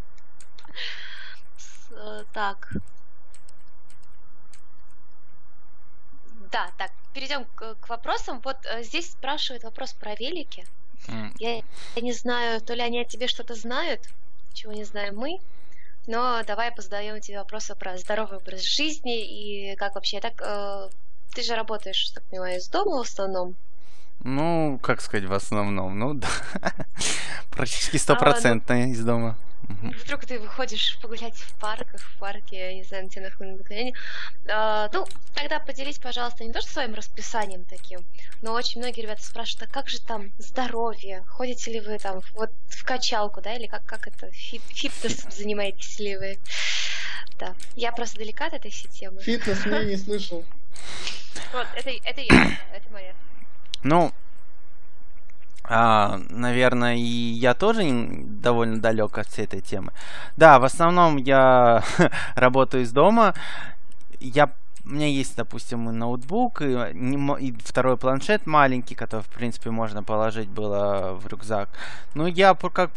S3: Так. Да, так, перейдем к, к вопросам. Вот э, здесь спрашивает вопрос про велики. Mm. Я, я не знаю, то ли они о тебе что-то знают, чего не знаем мы, но давай позадаем тебе вопросы про здоровый образ жизни и как вообще так. Э, ты же работаешь, так понимаю, из дома в основном.
S2: Ну, как сказать, в основном, ну да. (laughs) Практически стопроцентно а, ну, из дома.
S3: Вдруг ты выходишь погулять в парках, в парке, я не знаю, на тебе нахуй вдохновение. А, ну, тогда поделись, пожалуйста, не то что своим расписанием таким, но очень многие ребята спрашивают, а как же там здоровье? Ходите ли вы там вот в качалку, да, или как, как это, фит, фитнес (laughs) занимаетесь ли вы? Да, я просто далека от этой всей темы.
S1: Фитнес я не слышал.
S3: Вот, это, это я, это моя.
S2: Ну, а, наверное, и я тоже довольно далек от всей этой темы. Да, в основном я (laughs) работаю из дома. Я у меня есть, допустим, и ноутбук, и, и второй планшет маленький, который, в принципе, можно положить было в рюкзак. Но я как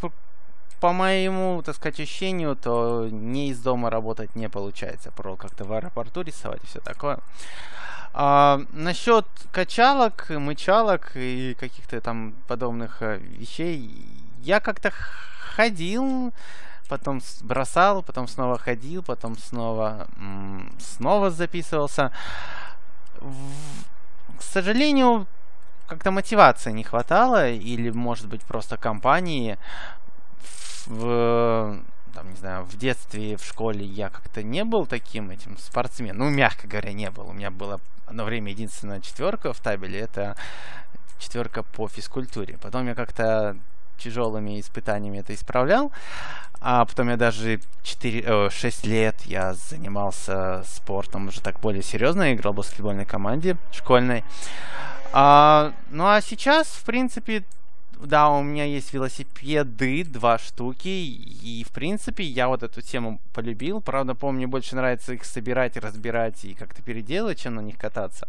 S2: по моему, так сказать, ощущению, то не из дома работать не получается. Про как-то в аэропорту рисовать и все такое. А, насчет качалок, мычалок и каких-то там подобных э, вещей, я как-то ходил, потом бросал, потом снова ходил, потом снова снова записывался. К сожалению, как-то мотивации не хватало, или, может быть, просто компании в там, не знаю, в детстве, в школе я как-то не был таким этим спортсменом. Ну, мягко говоря, не был. У меня было одно время единственная четверка в табеле. Это четверка по физкультуре. Потом я как-то тяжелыми испытаниями это исправлял. А потом я даже 4, 6 лет я занимался спортом, уже так более серьезно, играл в баскетбольной команде школьной. А, ну а сейчас, в принципе, да, у меня есть велосипеды, два штуки, и, в принципе, я вот эту тему полюбил. Правда, помню, мне больше нравится их собирать, разбирать и как-то переделать, чем на них кататься.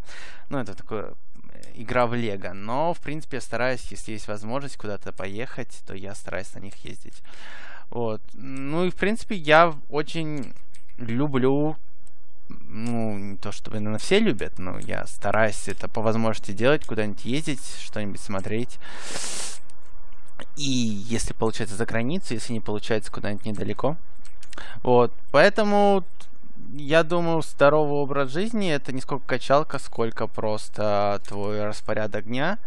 S2: Ну, это такое э, игра в лего. Но, в принципе, я стараюсь, если есть возможность куда-то поехать, то я стараюсь на них ездить. Вот. Ну и, в принципе, я очень люблю ну, не то чтобы, наверное, все любят, но я стараюсь это по возможности делать, куда-нибудь ездить, что-нибудь смотреть. И если получается за границу, если не получается куда-нибудь недалеко. Вот, поэтому я думаю, здоровый образ жизни это не сколько качалка, сколько просто твой распорядок дня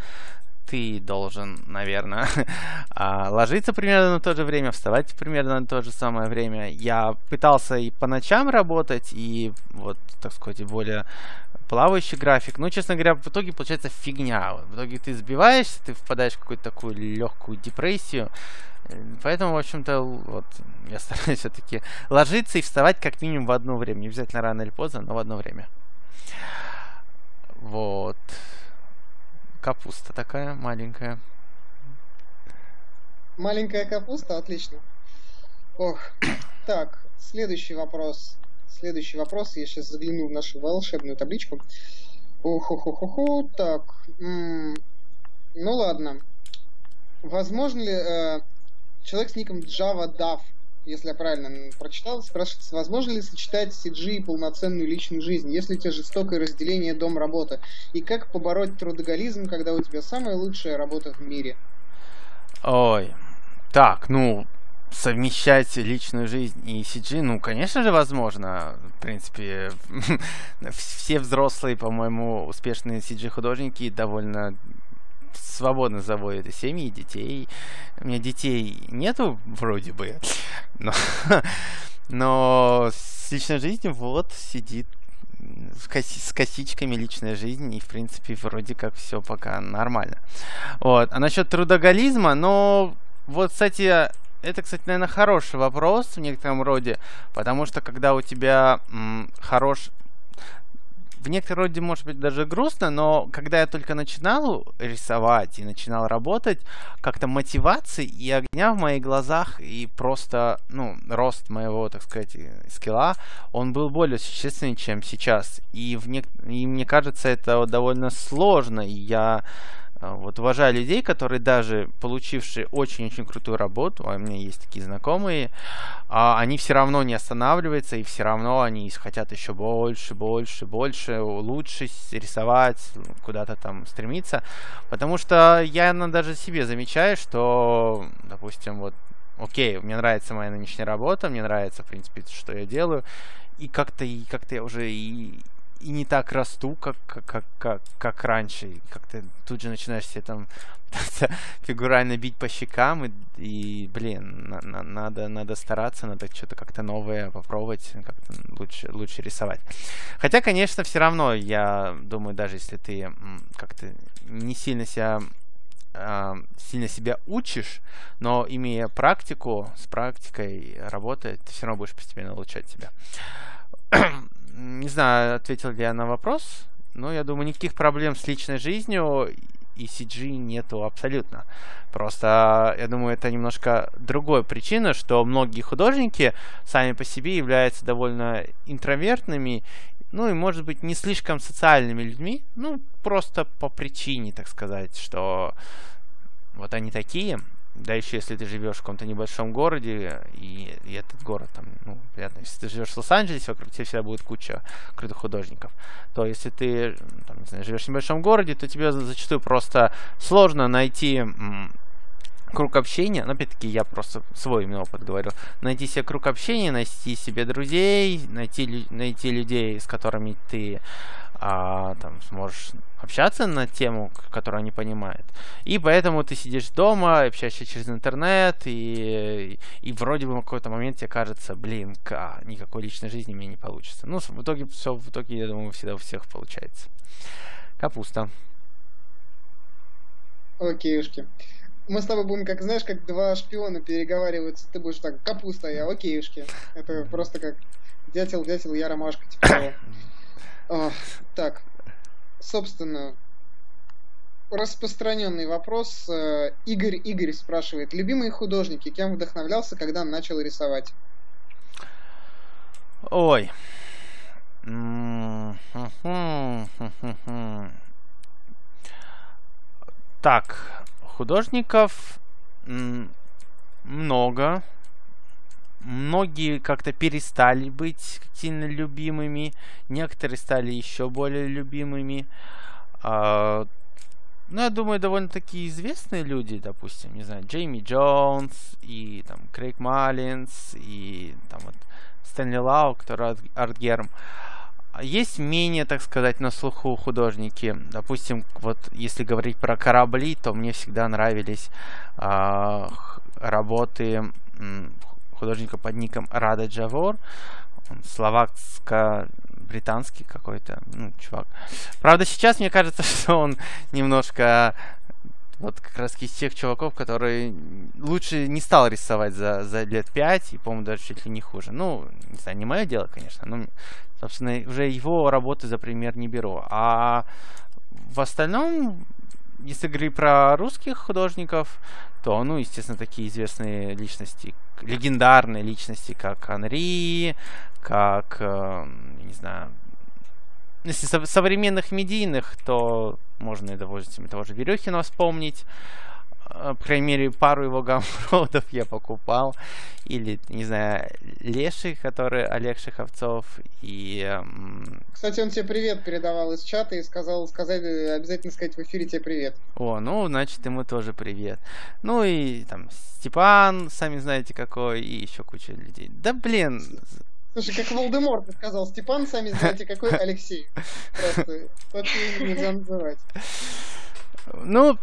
S2: ты должен, наверное, (laughs) а, ложиться примерно на то же время, вставать примерно на то же самое время. Я пытался и по ночам работать, и вот, так сказать, более плавающий график. Ну, честно говоря, в итоге получается фигня. В итоге ты сбиваешься, ты впадаешь в какую-то такую легкую депрессию. Поэтому, в общем-то, вот я стараюсь (laughs) все-таки ложиться и вставать как минимум в одно время. Не обязательно рано или поздно, но в одно время. Вот. Капуста такая маленькая.
S1: Маленькая капуста, отлично. Ох, (coughs) так, следующий вопрос. Следующий вопрос. Я сейчас загляну в нашу волшебную табличку. Охо-хо-хо-хо. Так. М-м, ну ладно. Возможно ли э, человек с ником Java Dav если я правильно прочитал, спрашивает, возможно ли сочетать CG и полноценную личную жизнь, если у тебя жестокое разделение дом-работа? И как побороть трудоголизм, когда у тебя самая лучшая работа в мире?
S2: Ой, так, ну, совмещать личную жизнь и CG, ну, конечно же, возможно. В принципе, (laughs) все взрослые, по-моему, успешные CG-художники довольно свободно заводят и семьи, и детей. У меня детей нету вроде бы, (laughs) но, но с личной жизнью вот сидит с, коси, с косичками личная жизнь, и, в принципе, вроде как все пока нормально. Вот. А насчет трудоголизма, ну, вот, кстати, это, кстати, наверное, хороший вопрос в некотором роде, потому что когда у тебя м, хорош, в некотором роде, может быть, даже грустно, но когда я только начинал рисовать и начинал работать, как-то мотивации и огня в моих глазах и просто, ну, рост моего, так сказать, скилла, он был более существенный, чем сейчас. И, в не... и мне кажется, это довольно сложно, и я вот уважаю людей, которые даже получившие очень-очень крутую работу, а у меня есть такие знакомые, а они все равно не останавливаются, и все равно они хотят еще больше, больше, больше, лучше рисовать, куда-то там стремиться. Потому что я даже себе замечаю, что, допустим, вот окей, мне нравится моя нынешняя работа, мне нравится, в принципе, что я делаю, и как-то и как-то я уже и, и не так расту, как, как, как, как раньше. Как ты тут же начинаешь себе там (laughs) фигурально бить по щекам, и, и блин, на, на, надо, надо стараться, надо что-то как-то новое попробовать, как-то лучше, лучше рисовать. Хотя, конечно, все равно, я думаю, даже если ты как-то не сильно себя сильно себя учишь, но имея практику, с практикой работая, ты все равно будешь постепенно улучшать себя (clears throat) не знаю, ответил ли я на вопрос, но я думаю, никаких проблем с личной жизнью и CG нету абсолютно. Просто, я думаю, это немножко другая причина, что многие художники сами по себе являются довольно интровертными, ну и, может быть, не слишком социальными людьми, ну, просто по причине, так сказать, что вот они такие, да еще если ты живешь в каком-то небольшом городе, и, и этот город там, ну, понятно, если ты живешь в Лос-Анджелесе, вокруг тебя всегда будет куча крутых художников, то если ты там, не знаю, живешь в небольшом городе, то тебе зачастую просто сложно найти круг общения, но опять-таки я просто свой именно опыт говорю, найти себе круг общения, найти себе друзей, найти, найти людей, с которыми ты а, там сможешь общаться на тему, которую они понимают. И поэтому ты сидишь дома, общаешься через интернет, и, и вроде бы в какой-то момент тебе кажется, блин, ка, никакой личной жизни мне не получится. Ну, в итоге все, в итоге, я думаю, всегда у всех получается. Капуста.
S1: Окейушки. Мы с тобой будем, как знаешь, как два шпиона переговариваются. Ты будешь так, капуста, а я окейушки. Это просто как дятел, дятел, я ромашка, типа (coughs) того. Так, собственно, распространенный вопрос. Э, Игорь Игорь спрашивает, любимые художники, кем вдохновлялся, когда начал рисовать?
S2: Ой. Так, художников много многие как-то перестали быть сильно любимыми, некоторые стали еще более любимыми. А, ну, я думаю, довольно-таки известные люди, допустим, не знаю, Джейми Джонс и там Крейг Маллинс и там вот Стэнли Лау, который арт-герм. Есть менее, так сказать, на слуху художники. Допустим, вот если говорить про корабли, то мне всегда нравились э, работы художника под ником Рада Джавор. Он словацко-британский какой-то ну, чувак. Правда, сейчас мне кажется, (laughs) что он немножко вот как раз из тех чуваков, которые лучше не стал рисовать за, за лет пять, и, по-моему, даже чуть ли не хуже. Ну, не знаю, не мое дело, конечно, но, собственно, уже его работы за пример не беру. А в остальном, если говорить про русских художников, то, ну, естественно, такие известные личности, легендарные личности, как Анри, как, э, не знаю, если со- современных медийных, то можно и, допустим, того же Верехина вспомнить. По крайней мере, пару его гамбродов я покупал. Или, не знаю, Леший, который Олег Шиховцов. И...
S1: Кстати, он тебе привет передавал из чата и сказал сказать, обязательно сказать в эфире тебе привет.
S2: О, ну, значит, ему тоже привет. Ну и там Степан, сами знаете какой, и еще куча людей. Да блин,
S1: Слушай, как Волдемор ты сказал, Степан, сами знаете, какой Алексей. Просто нельзя называть.
S2: Ну,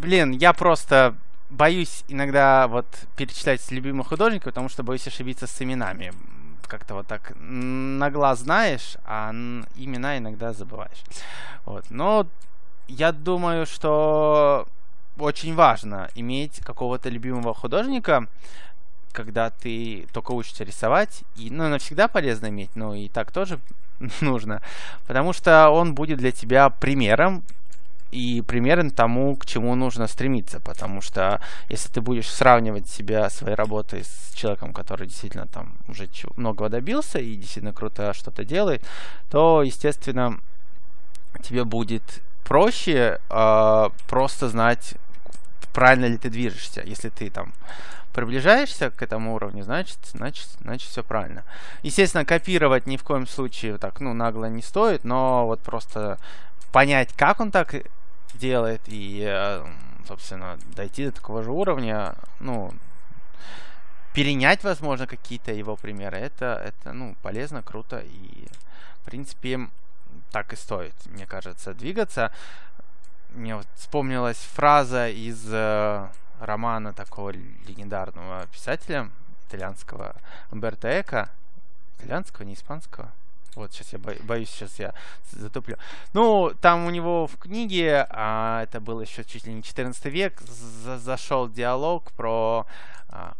S2: блин, я просто боюсь иногда вот перечислять любимых художников, потому что боюсь ошибиться с именами. Как-то вот так на глаз знаешь, а имена иногда забываешь. Вот. Но я думаю, что очень важно иметь какого-то любимого художника, когда ты только учишься рисовать. И, ну, навсегда полезно иметь, но и так тоже (laughs) нужно. Потому что он будет для тебя примером и примерен тому, к чему нужно стремиться. Потому что если ты будешь сравнивать себя, своей работой с человеком, который действительно там уже многого добился и действительно круто что-то делает, то, естественно, тебе будет проще э, просто знать, правильно ли ты движешься. Если ты там приближаешься к этому уровню, значит, значит, значит все правильно. Естественно, копировать ни в коем случае так, ну, нагло не стоит, но вот просто понять, как он так делает и, э, собственно, дойти до такого же уровня, ну, перенять, возможно, какие-то его примеры, это, это, ну, полезно, круто и, в принципе, так и стоит, мне кажется, двигаться. Мне вот вспомнилась фраза из э, романа такого легендарного писателя итальянского Умберто Эко. Итальянского, не испанского? Вот, сейчас я боюсь, сейчас я затуплю. Ну, там у него в книге, а, это был еще чуть ли не 14 век, за зашел диалог про а,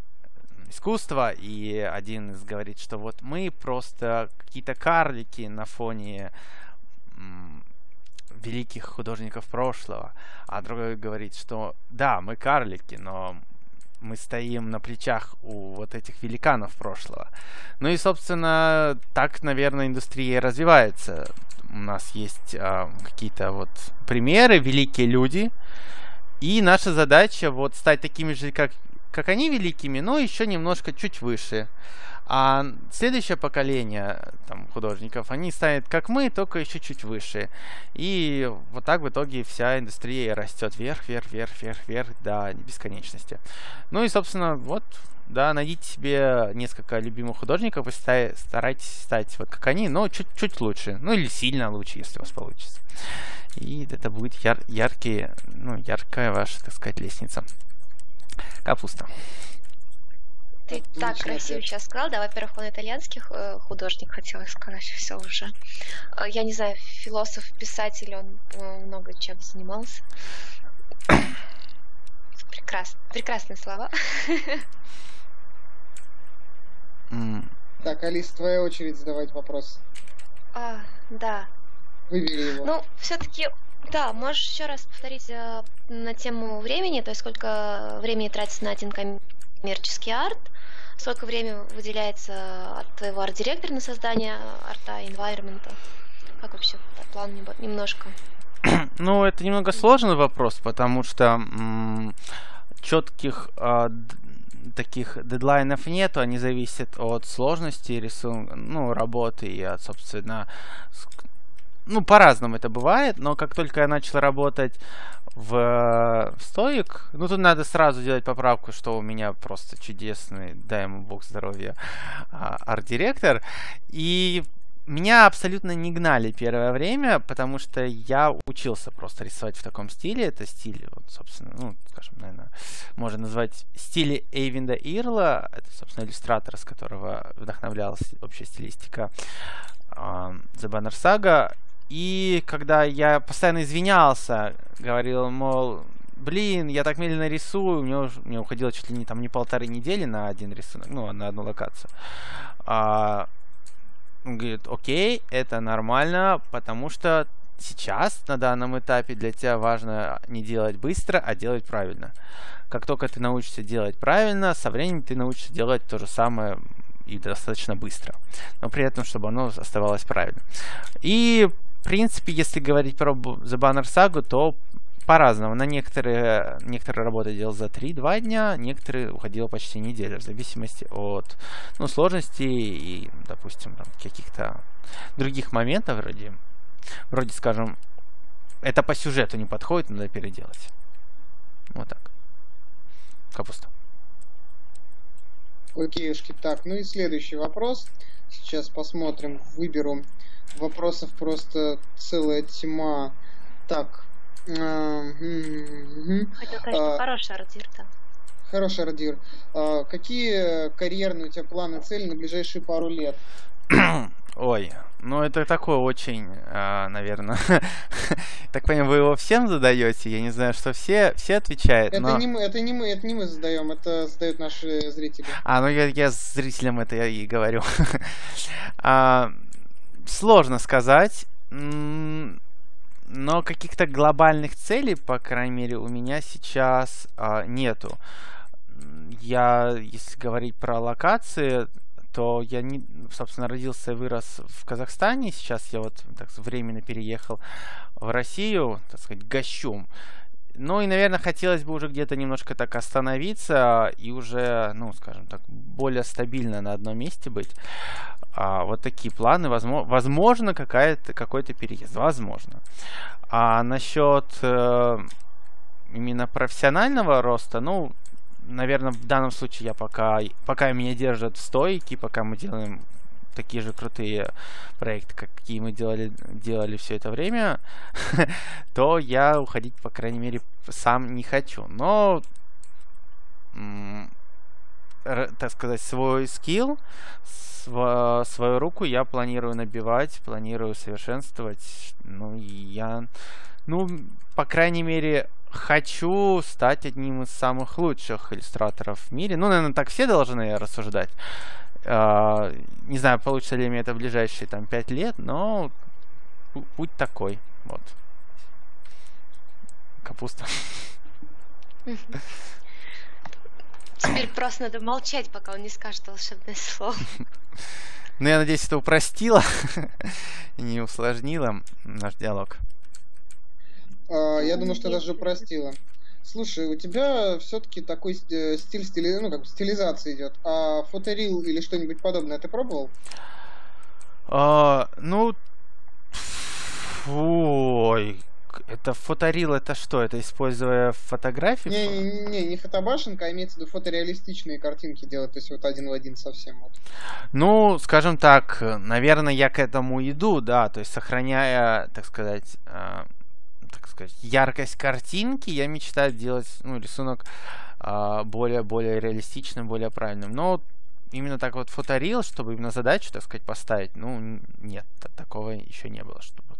S2: искусство, и один из говорит, что вот мы просто какие-то карлики на фоне великих художников прошлого, а другой говорит, что да, мы карлики, но мы стоим на плечах у вот этих великанов прошлого. Ну и, собственно, так, наверное, индустрия развивается. У нас есть э, какие-то вот примеры, великие люди, и наша задача вот стать такими же, как, как они великими, но еще немножко чуть выше. А следующее поколение там, художников, они станут как мы, только еще чуть выше. И вот так в итоге вся индустрия растет вверх, вверх, вверх, вверх, вверх до бесконечности. Ну и, собственно, вот, да, найдите себе несколько любимых художников и старайтесь стать вот как они, но чуть-чуть лучше. Ну или сильно лучше, если у вас получится. И это будет яр яркий, ну, яркая ваша, так сказать, лестница. Капуста.
S3: Ты так красиво сейчас сказал. Да, во-первых, он итальянский э, художник, хотела сказать, (laughs) все уже. Э, я не знаю, философ, писатель, он э, много чем занимался. (coughs) Прекрасно. Прекрасные слова. (laughs)
S1: Так, Алис, твоя очередь задавать вопрос.
S3: А, да.
S1: Выбери его.
S3: Ну, все-таки да, можешь еще раз повторить э, на тему времени, то есть сколько времени тратится на один коммерческий арт, сколько времени выделяется от твоего арт-директора на создание арта, environment? Как вообще план немножко? (clears throat)
S2: Ну, это немного сложный вопрос, потому что четких а, таких дедлайнов нету, они зависят от сложности рисунка, ну, работы и от, собственно, ну, по-разному это бывает, но как только я начал работать в стоик, ну, тут надо сразу делать поправку, что у меня просто чудесный, дай ему бог здоровья, а, арт-директор, и меня абсолютно не гнали первое время, потому что я учился просто рисовать в таком стиле. Это стиль, вот, собственно, ну, скажем, наверное, можно назвать стиле Эйвинда Ирла. Это, собственно, иллюстратор, с которого вдохновлялась общая стилистика uh, The Banner Saga. И когда я постоянно извинялся, говорил, мол, блин, я так медленно рисую, у меня, у уходило чуть ли не там не полторы недели на один рисунок, ну, на одну локацию. А, он говорит, окей, это нормально, потому что сейчас, на данном этапе, для тебя важно не делать быстро, а делать правильно. Как только ты научишься делать правильно, со временем ты научишься делать то же самое и достаточно быстро. Но при этом, чтобы оно оставалось правильным. И в принципе, если говорить про The Banner Saga, то по-разному. На некоторые, некоторые работы делал за 3-2 дня, некоторые уходило почти неделю, в зависимости от ну, сложности и, допустим, каких-то других моментов вроде, вроде, скажем, это по сюжету не подходит, надо переделать. Вот так. Капуста.
S1: Окейшки. Так, ну и следующий вопрос. Сейчас посмотрим, выберу. Вопросов просто целая тьма. Так,
S3: Хотел, конечно, а, хороший ордир-то.
S1: Хороший ордир. А, какие карьерные у тебя планы, цели на ближайшие пару лет? (coughs)
S2: Ой, ну это такое очень, а, наверное. (laughs) так понимаю, вы его всем задаете? Я не знаю, что все, все отвечают.
S1: Это
S2: но...
S1: не мы, это не мы, это не мы задаем, это задают наши зрители.
S2: А, ну я, я зрителям это и говорю. (laughs) а, сложно сказать но каких-то глобальных целей, по крайней мере, у меня сейчас а, нету. Я, если говорить про локации, то я, не, собственно, родился и вырос в Казахстане. Сейчас я вот так временно переехал в Россию, так сказать, гощум. Ну и, наверное, хотелось бы уже где-то немножко так остановиться и уже, ну, скажем так, более стабильно на одном месте быть. А, вот такие планы. Возможно, какая-то, какой-то переезд. Возможно. А насчет э, именно профессионального роста, ну, наверное, в данном случае я пока, пока меня держат в стойке, пока мы делаем такие же крутые проекты, какие мы делали, делали все это время, (laughs) то я уходить, по крайней мере, сам не хочу. Но, так сказать, свой скилл, св свою руку я планирую набивать, планирую совершенствовать. Ну, и я, ну, по крайней мере, хочу стать одним из самых лучших иллюстраторов в мире. Ну, наверное, так все должны рассуждать. Uh, не знаю, получится ли мне это в ближайшие там пять лет, но путь такой. Вот. Капуста.
S3: Теперь просто надо молчать, пока он не скажет волшебное слово.
S2: Ну, я надеюсь, это упростило и не усложнило наш диалог.
S1: А, я думаю, что даже упростило. Слушай, у тебя все-таки такой стиль стили... ну, как стилизации идет. А фоторил или что-нибудь подобное ты пробовал?
S2: А, ну, ой, это фоторил, это что? Это используя фотографии?
S1: Не, не, не, не фотобашенка, а имеется в виду фотореалистичные картинки делать, то есть вот один в один совсем. Вот.
S2: Ну, скажем так, наверное, я к этому иду, да, то есть сохраняя, так сказать, э, так сказать, яркость картинки, я мечтаю делать, ну, рисунок э, более, более реалистичным, более правильным. Но именно так вот фоторил, чтобы именно задачу, так сказать, поставить, ну, нет, такого еще не было, чтобы вот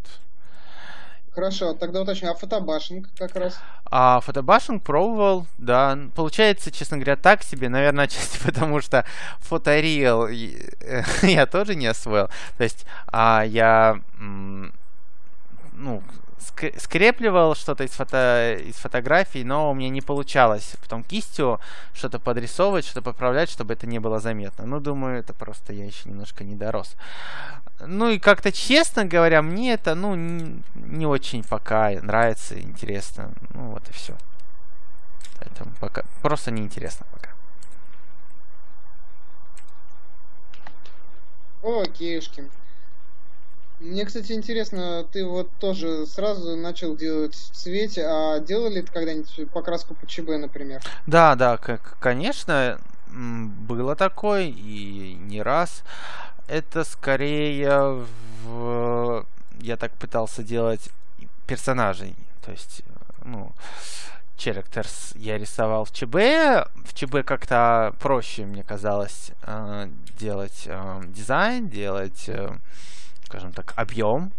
S1: Хорошо, тогда уточню, а фотобашинг как раз?
S2: А фотобашинг пробовал, да. Получается, честно говоря, так себе. Наверное, (laughs) отчасти потому, что фоториал (laughs) я тоже не освоил. То есть а, я ну, скрепливал что-то из, фото, из фотографий, но у меня не получалось потом кистью что-то подрисовывать, что-то поправлять, чтобы это не было заметно. Ну, думаю, это просто я еще немножко не дорос. Ну и как-то, честно говоря, мне это, ну, не, не очень пока нравится, интересно. Ну, вот и все. Поэтому пока просто неинтересно пока.
S1: Окейшки. Мне, кстати, интересно, ты вот тоже сразу начал делать в цвете, а делали ты когда-нибудь покраску по ЧБ, например?
S2: Да, да, как, конечно, было такое, и не раз. Это скорее в... Я так пытался делать персонажей, то есть, ну, characters я рисовал в ЧБ. В ЧБ как-то проще, мне казалось, э, делать э, дизайн, делать... Скажем так, объем,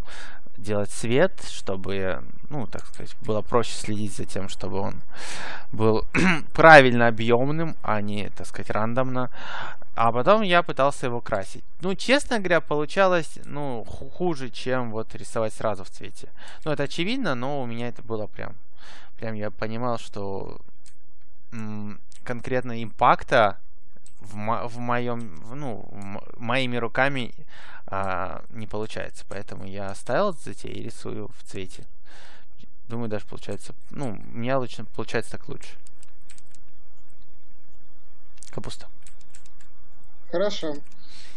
S2: делать свет, чтобы, ну, так сказать, было проще следить за тем, чтобы он был (clears throat) правильно объемным, а не, так сказать, рандомно. А потом я пытался его красить. Ну, честно говоря, получалось, ну, хуже, чем вот рисовать сразу в цвете. Ну, это очевидно, но у меня это было прям, прям я понимал, что конкретно импакта в, мо- в моем, ну, моими руками а, не получается. Поэтому я оставил это затею и рисую в цвете. Думаю, даже получается, ну, у меня лучше, получается так лучше. Капуста.
S1: Хорошо.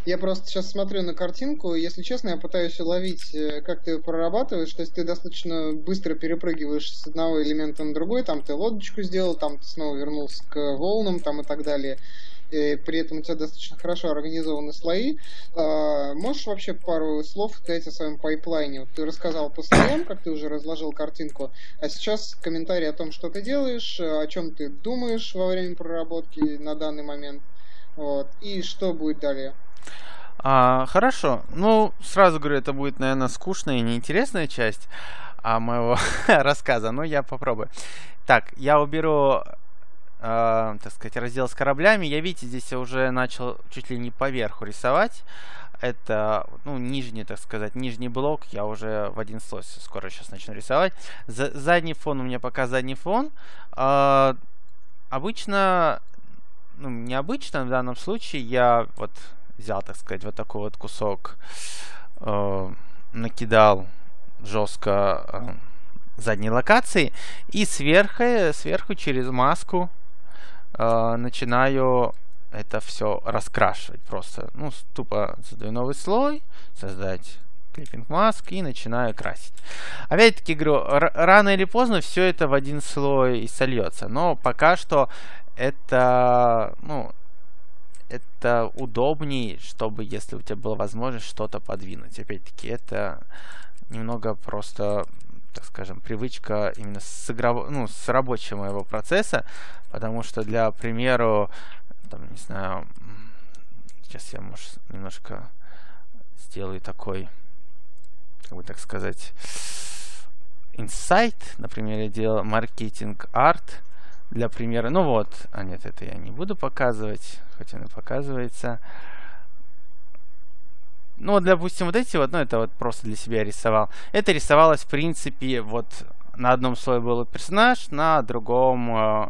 S1: Я просто сейчас смотрю на картинку, если честно, я пытаюсь уловить, э, как ты прорабатываешь, то есть ты достаточно быстро перепрыгиваешь с одного элемента на другой, там ты лодочку сделал, там ты снова вернулся к волнам, там и так далее. И при этом у тебя достаточно хорошо организованы слои. А, можешь вообще пару слов сказать о своем пайплайне? Вот ты рассказал по слоям, как ты уже разложил картинку, а сейчас комментарий о том, что ты делаешь, о чем ты думаешь во время проработки на данный момент, вот, и что будет далее.
S2: А, хорошо. Ну, сразу говорю, это будет, наверное, скучная и неинтересная часть а, моего (laughs) рассказа, но я попробую. Так, я уберу, э, так сказать, раздел с кораблями. Я, видите, здесь уже начал чуть ли не поверху рисовать. Это, ну, нижний, так сказать, нижний блок. Я уже в один слой скоро сейчас начну рисовать. За задний фон у меня пока задний фон. Э, обычно, ну, необычно в данном случае я вот взял, так сказать, вот такой вот кусок, э, накидал жестко э, задней локации и сверху, сверху через маску э, начинаю это все раскрашивать просто. Ну, тупо создаю новый слой, создать клиппинг маск и начинаю красить. Опять-таки говорю, рано или поздно все это в один слой и сольется. Но пока что это, ну, это удобнее, чтобы, если у тебя была возможность что-то подвинуть. Опять-таки, это немного просто, так скажем, привычка именно с, игров... ну, с рабочего моего процесса, потому что, для примеру, там, не знаю, сейчас я, может, немножко сделаю такой, как бы так сказать, инсайт, например, я делал маркетинг арт, для примера. Ну вот, а нет, это я не буду показывать, хотя оно показывается. Ну вот, допустим, вот эти вот, ну это вот просто для себя рисовал. Это рисовалось, в принципе, вот на одном слое был персонаж, на другом э,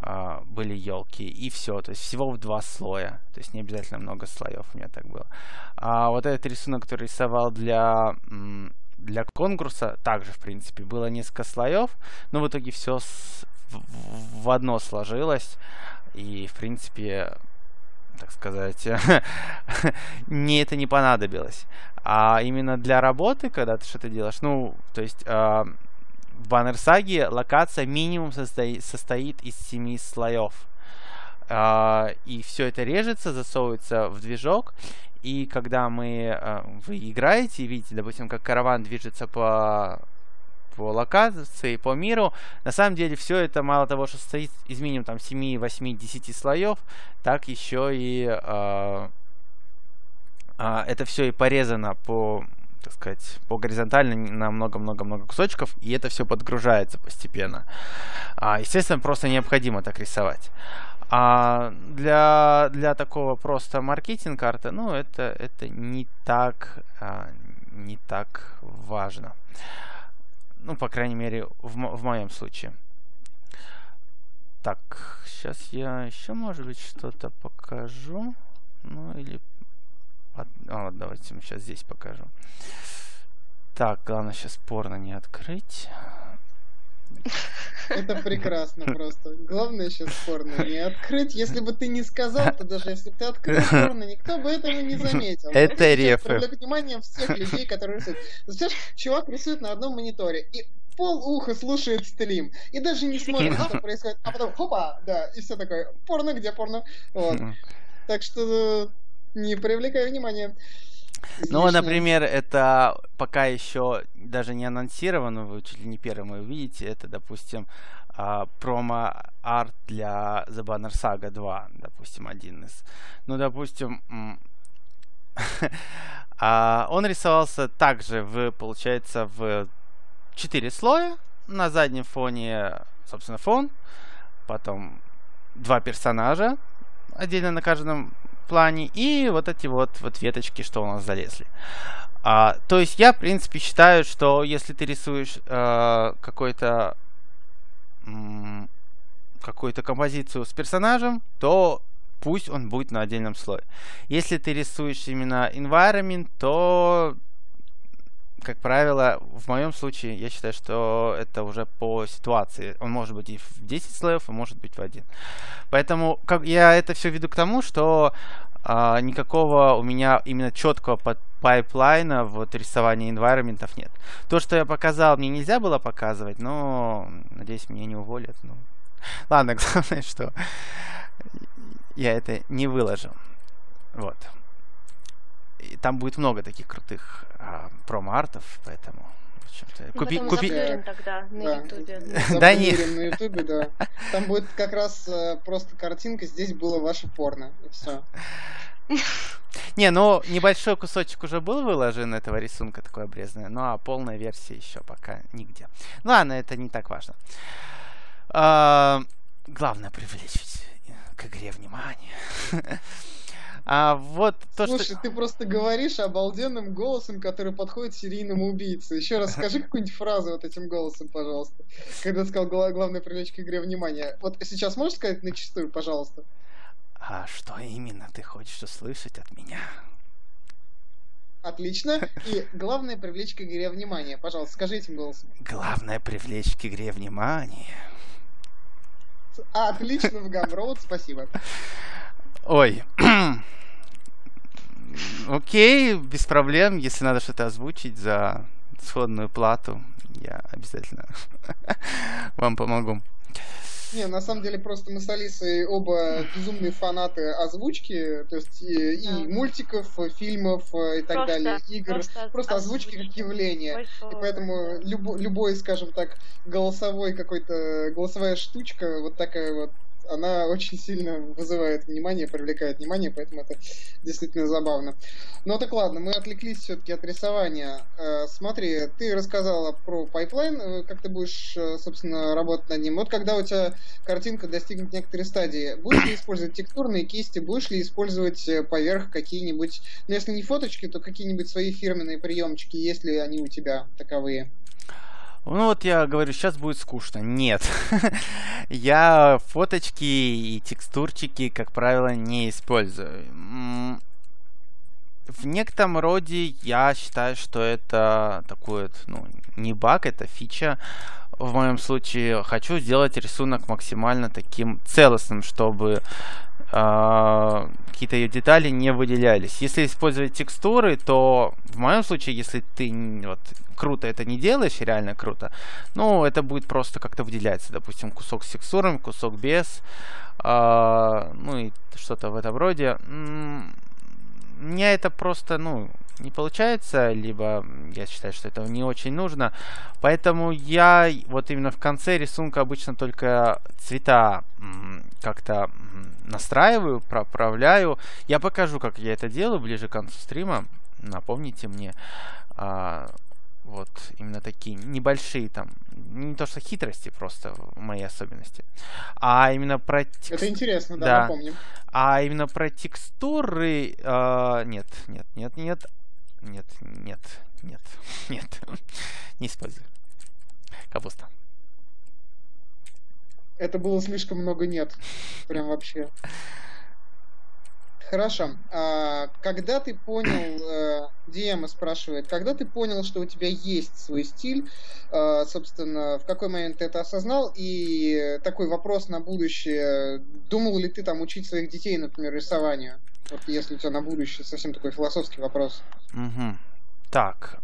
S2: э, были елки и все. То есть всего в два слоя. То есть не обязательно много слоев у меня так было. А вот этот рисунок, который рисовал для для конкурса также, в принципе, было несколько слоев, но в итоге все в одно сложилось. И, в принципе, так сказать, (laughs) мне это не понадобилось. А именно для работы, когда ты что-то делаешь, ну, то есть э, в Banner Саге локация минимум состоит, состоит из семи слоев. Э, и все это режется, засовывается в движок. И когда мы, э, вы играете, видите, допустим, как караван движется по по локации, по миру. На самом деле все это мало того, что состоит из минимум там 7, 8, 10 слоев, так еще и э, э, это все и порезано по так сказать, по горизонтально на много-много-много кусочков, и это все подгружается постепенно. А, естественно, просто необходимо так рисовать. А для, для такого просто маркетинг-карты, ну, это, это не так, а, не так важно. Ну, по крайней мере, в, в моем случае. Так, сейчас я еще, может быть, что-то покажу. Ну, или... А, давайте мы сейчас здесь покажу. Так, главное сейчас порно не открыть.
S1: Это прекрасно просто. Главное сейчас порно не открыть. Если бы ты не сказал, то даже если ты открыл порно, никто бы этого не заметил.
S2: Это рефы.
S1: Привлек внимание всех людей, которые рисуют. Знаешь, чувак рисует на одном мониторе, и пол уха слушает стрим. И даже не смотрит, что происходит. А потом, хопа, да, и все такое. Порно, где порно? Вот. Так что не привлекай внимания.
S2: Ну, например, это пока еще даже не анонсировано, вы чуть ли не первым увидите, это, допустим, а, промо-арт для The Banner Saga 2, допустим, один из. Ну, допустим, (laughs) а, он рисовался также в, получается, в 4 слоя. На заднем фоне, собственно, фон. Потом два персонажа отдельно на каждом плане и вот эти вот, вот веточки, что у нас залезли. А, то есть я, в принципе, считаю, что если ты рисуешь э, какой-то какую-то композицию с персонажем, то пусть он будет на отдельном слое. Если ты рисуешь именно environment, то как правило, в моем случае, я считаю, что это уже по ситуации. Он может быть и в 10 слоев, и может быть в один. Поэтому как, я это все веду к тому, что а, никакого у меня именно четкого под пайплайна вот рисования environment ов нет. То, что я показал, мне нельзя было показывать, но надеюсь, меня не уволят. Ну. Ладно, (laughs) главное, что я это не выложил. Вот. И там будет много таких крутых а, промо-артов, поэтому
S3: ну, купи, купи... тогда на да. Ютубе.
S2: Да не.
S1: на Ютубе, да. Там будет как раз э, просто картинка, здесь было ваше порно, и все. (laughs)
S2: Не, ну небольшой кусочек уже был выложен этого рисунка такой обрезанный, ну а полная версия еще пока нигде. Ну ладно, это не так важно. А, главное привлечь к игре внимание. (laughs) А вот то,
S1: Слушай,
S2: что...
S1: ты просто говоришь обалденным голосом, который подходит серийному убийце. Еще раз скажи какую-нибудь фразу вот этим голосом, пожалуйста. Когда ты сказал, главное привлечь к игре внимание. Вот сейчас можешь сказать начистую, пожалуйста?
S2: А что именно ты хочешь услышать от меня?
S1: Отлично. И главное привлечь к игре внимание. Пожалуйста, скажи этим голосом.
S2: Главное привлечь к игре внимание.
S1: Отлично, в Гамроуд, спасибо.
S2: Ой. (clears throat) Окей, без проблем. Если надо что-то озвучить за сходную плату, я обязательно (laughs) вам помогу.
S1: Не, на самом деле просто мы с Алисой оба безумные фанаты озвучки, то есть и, и мультиков, фильмов и так просто, далее, игр, просто, просто озвучки, озвучки как явление. Большое, и поэтому любой, любой, скажем так, голосовой какой-то, голосовая штучка, вот такая вот она очень сильно вызывает внимание, привлекает внимание, поэтому это действительно забавно. Ну так ладно, мы отвлеклись все-таки от рисования. Э, смотри, ты рассказала про пайплайн, э, как ты будешь, э, собственно, работать над ним. Вот когда у тебя картинка достигнет некоторой стадии, будешь ли использовать текстурные кисти, будешь ли использовать поверх какие-нибудь, ну если не фоточки, то какие-нибудь свои фирменные приемчики, есть ли они у тебя таковые?
S2: Ну вот я говорю, сейчас будет скучно. Нет. (laughs) я фоточки и текстурчики, как правило, не использую. В некотором роде я считаю, что это такой вот, ну, не баг, это фича. В моем случае хочу сделать рисунок максимально таким целостным, чтобы какие-то ее детали не выделялись. Если использовать текстуры, то в моем случае, если ты вот, круто это не делаешь, реально круто, ну, это будет просто как-то выделяться. Допустим, кусок с текстурами, кусок без, э, ну и что-то в этом роде. Мне это просто, ну, не получается, либо я считаю, что этого не очень нужно. Поэтому я вот именно в конце рисунка обычно только цвета как-то настраиваю, проправляю. Я покажу, как я это делаю ближе к концу стрима. Напомните мне. А, вот именно такие небольшие там, не то что хитрости, просто мои особенности, а именно про
S1: текст... Это интересно, да, да. напомним.
S2: А именно про текстуры... Э, нет, нет, нет, нет, нет, нет, нет, (laughs) нет, не использую. Капуста.
S1: Это было слишком много нет. Прям вообще. Хорошо. А, когда ты понял, Диема спрашивает, когда ты понял, что у тебя есть свой стиль, а, собственно, в какой момент ты это осознал? И такой вопрос на будущее. Думал ли ты там учить своих детей, например, рисованию? Вот если у тебя на будущее совсем такой философский вопрос.
S2: Угу. Так.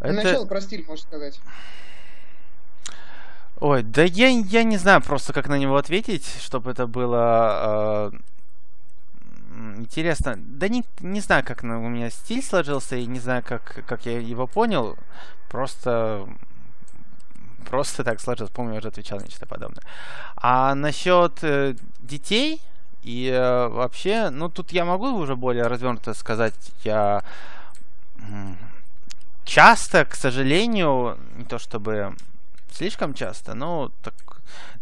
S1: Это... Начало про стиль, можно сказать.
S2: Ой, да я, я не знаю просто, как на него ответить, чтобы это было э, интересно. Да не, не знаю, как у меня стиль сложился, и не знаю, как, как я его понял. Просто просто так сложилось. Помню, я уже отвечал нечто подобное. А насчет э, детей и э, вообще, ну тут я могу уже более развернуто сказать, я часто, к сожалению, не то чтобы слишком часто, но так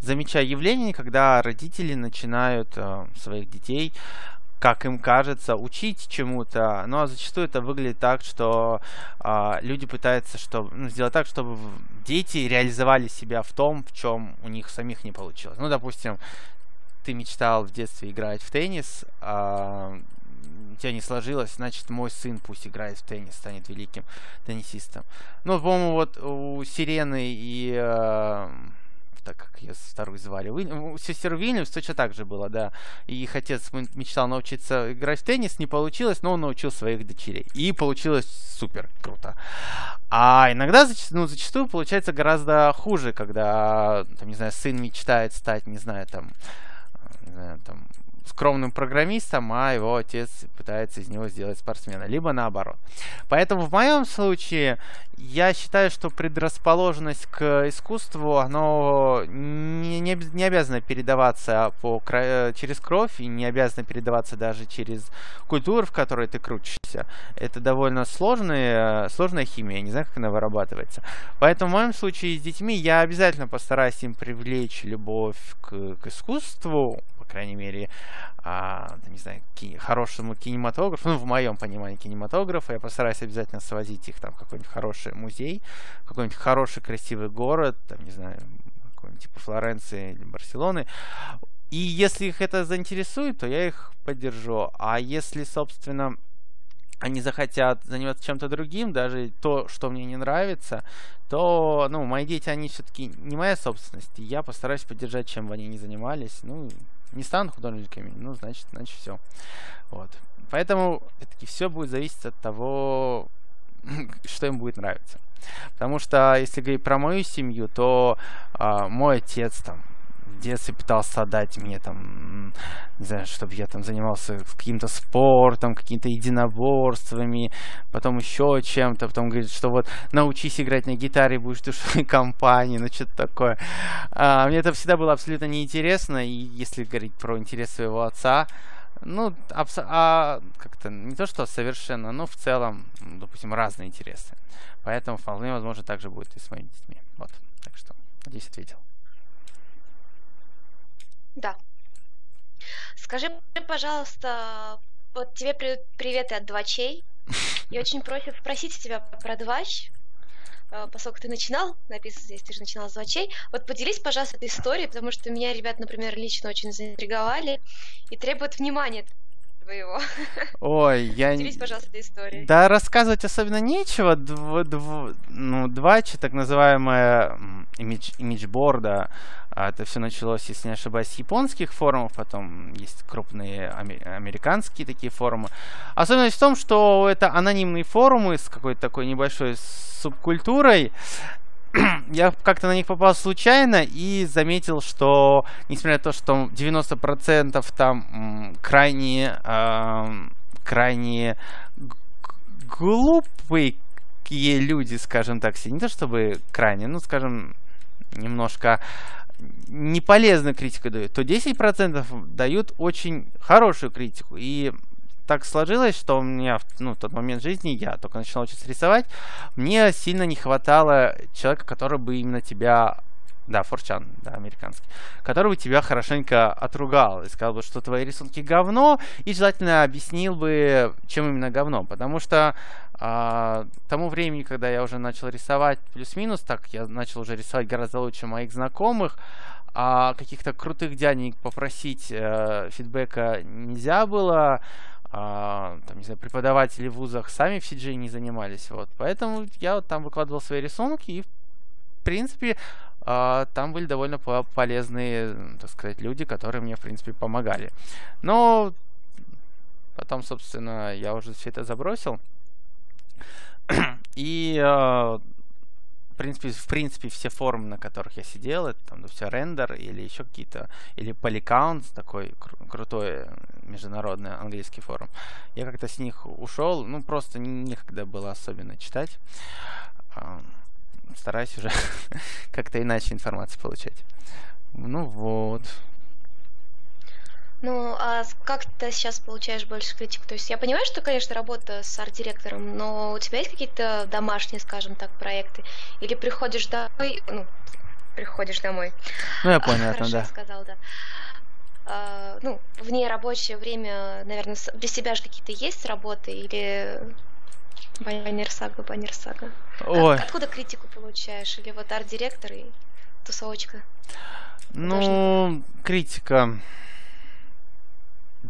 S2: замечаю явление, когда родители начинают э, своих детей как им кажется, учить чему-то, ну а зачастую это выглядит так, что э, люди пытаются чтобы, ну, сделать так, чтобы дети реализовали себя в том, в чем у них самих не получилось. Ну, допустим, ты мечтал в детстве играть в теннис, а у тебя не сложилось, значит, мой сын пусть играет в теннис, станет великим теннисистом. Ну, по-моему, вот у Сирены и э, так как ее вторую звали. У сестер Вильнюс точно так же было, да. И их отец мечтал научиться играть в теннис, не получилось, но он научил своих дочерей. И получилось супер, круто. А иногда, ну, зачастую получается гораздо хуже, когда, там, не знаю, сын мечтает стать, не знаю, там, не знаю, там, скромным программистом, а его отец пытается из него сделать спортсмена, либо наоборот. Поэтому в моем случае я считаю, что предрасположенность к искусству, оно не, не, не обязано передаваться по, через кровь и не обязано передаваться даже через культуру, в которой ты крутишься. Это довольно сложная, сложная химия, не знаю, как она вырабатывается. Поэтому в моем случае с детьми я обязательно постараюсь им привлечь любовь к, к искусству, по крайней мере, а, не знаю, ки- хорошему кинематографу, (laughs) ну, в моем понимании кинематографа, я постараюсь обязательно свозить их там в какой-нибудь хороший музей, какой-нибудь хороший красивый город, там, не знаю, какой-нибудь типа Флоренции или Барселоны. И если их это заинтересует, то я их поддержу. А если, собственно, они захотят заниматься чем-то другим, даже то, что мне не нравится, то, ну, мои дети, они все-таки не моя собственность. И я постараюсь поддержать, чем бы они ни занимались. Ну, не станут художниками, ну, значит, значит, все. Вот. Поэтому, все-таки, все будет зависеть от того, (laughs) что им будет нравиться. Потому что, если говорить про мою семью, то а, мой отец там в детстве пытался отдать мне там, не знаю, чтобы я там занимался каким-то спортом, какими-то единоборствами, потом еще чем-то, потом говорит, что вот научись играть на гитаре, будешь душой (laughs) компании, ну что-то такое. А, мне это всегда было абсолютно неинтересно, и если говорить про интерес своего отца, ну, абс- а как-то не то, что совершенно, но в целом, допустим, разные интересы. Поэтому вполне возможно так же будет и с моими детьми. Вот. Так что, надеюсь, ответил.
S3: Да. Скажи, пожалуйста, вот тебе привет от двачей. Я очень просят спросить тебя про двач, э, поскольку ты начинал, написано здесь, ты же начинал с двачей. Вот поделись, пожалуйста, этой историей, потому что меня ребят, например, лично очень заинтриговали и требуют внимания твоего.
S2: Ой, я...
S3: Поделись, пожалуйста, историей.
S2: Да, рассказывать особенно нечего. Дв... Дв... Ну, двачи, так называемая имидж... имиджборда, а это все началось, если не ошибаюсь, с японских форумов, потом есть крупные американские такие форумы. Особенность в том, что это анонимные форумы с какой-то такой небольшой субкультурой. (clears throat) Я как-то на них попал случайно и заметил, что, несмотря на то, что 90% там крайне, э, крайне глупые люди, скажем так, не то чтобы крайне, ну, скажем, немножко неполезную критику дают, то 10% дают очень хорошую критику. И так сложилось, что у меня ну, в тот момент жизни, я только начал учиться рисовать, мне сильно не хватало человека, который бы именно тебя да, Форчан, да, американский. Который бы тебя хорошенько отругал и сказал бы, что твои рисунки говно, и желательно объяснил бы, чем именно говно. Потому что а, тому времени, когда я уже начал рисовать плюс-минус, так я начал уже рисовать гораздо лучше моих знакомых, а каких-то крутых дяденек попросить э, фидбэка нельзя было. А, там, не знаю, преподаватели в вузах сами в CG не занимались. Вот. Поэтому я вот там выкладывал свои рисунки и, в принципе, а, там были довольно полезные, так сказать, люди, которые мне, в принципе, помогали. Но потом, собственно, я уже все это забросил. (clears throat) И а, в принципе, в принципе, все форумы, на которых я сидел, это там, ну, все рендер или еще какие-то, или Polycount, такой кру- крутой международный английский форум. Я как-то с них ушел, ну, просто некогда было особенно читать. Стараюсь уже (laughs) как-то иначе информацию получать. Ну вот.
S3: Ну, а как ты сейчас получаешь больше критику? То есть я понимаю, что, конечно, работа с арт-директором, но у тебя есть какие-то домашние, скажем так, проекты? Или приходишь домой, ну, приходишь домой.
S2: Ну, я понял,
S3: Хорошо
S2: да.
S3: сказал, да. А, ну, вне рабочее время, наверное, без себя же какие-то есть работы или баннер сага, баннер сага.
S2: Ой.
S3: Откуда критику получаешь? Или вот арт-директор и тусовочка?
S2: Ну, критика.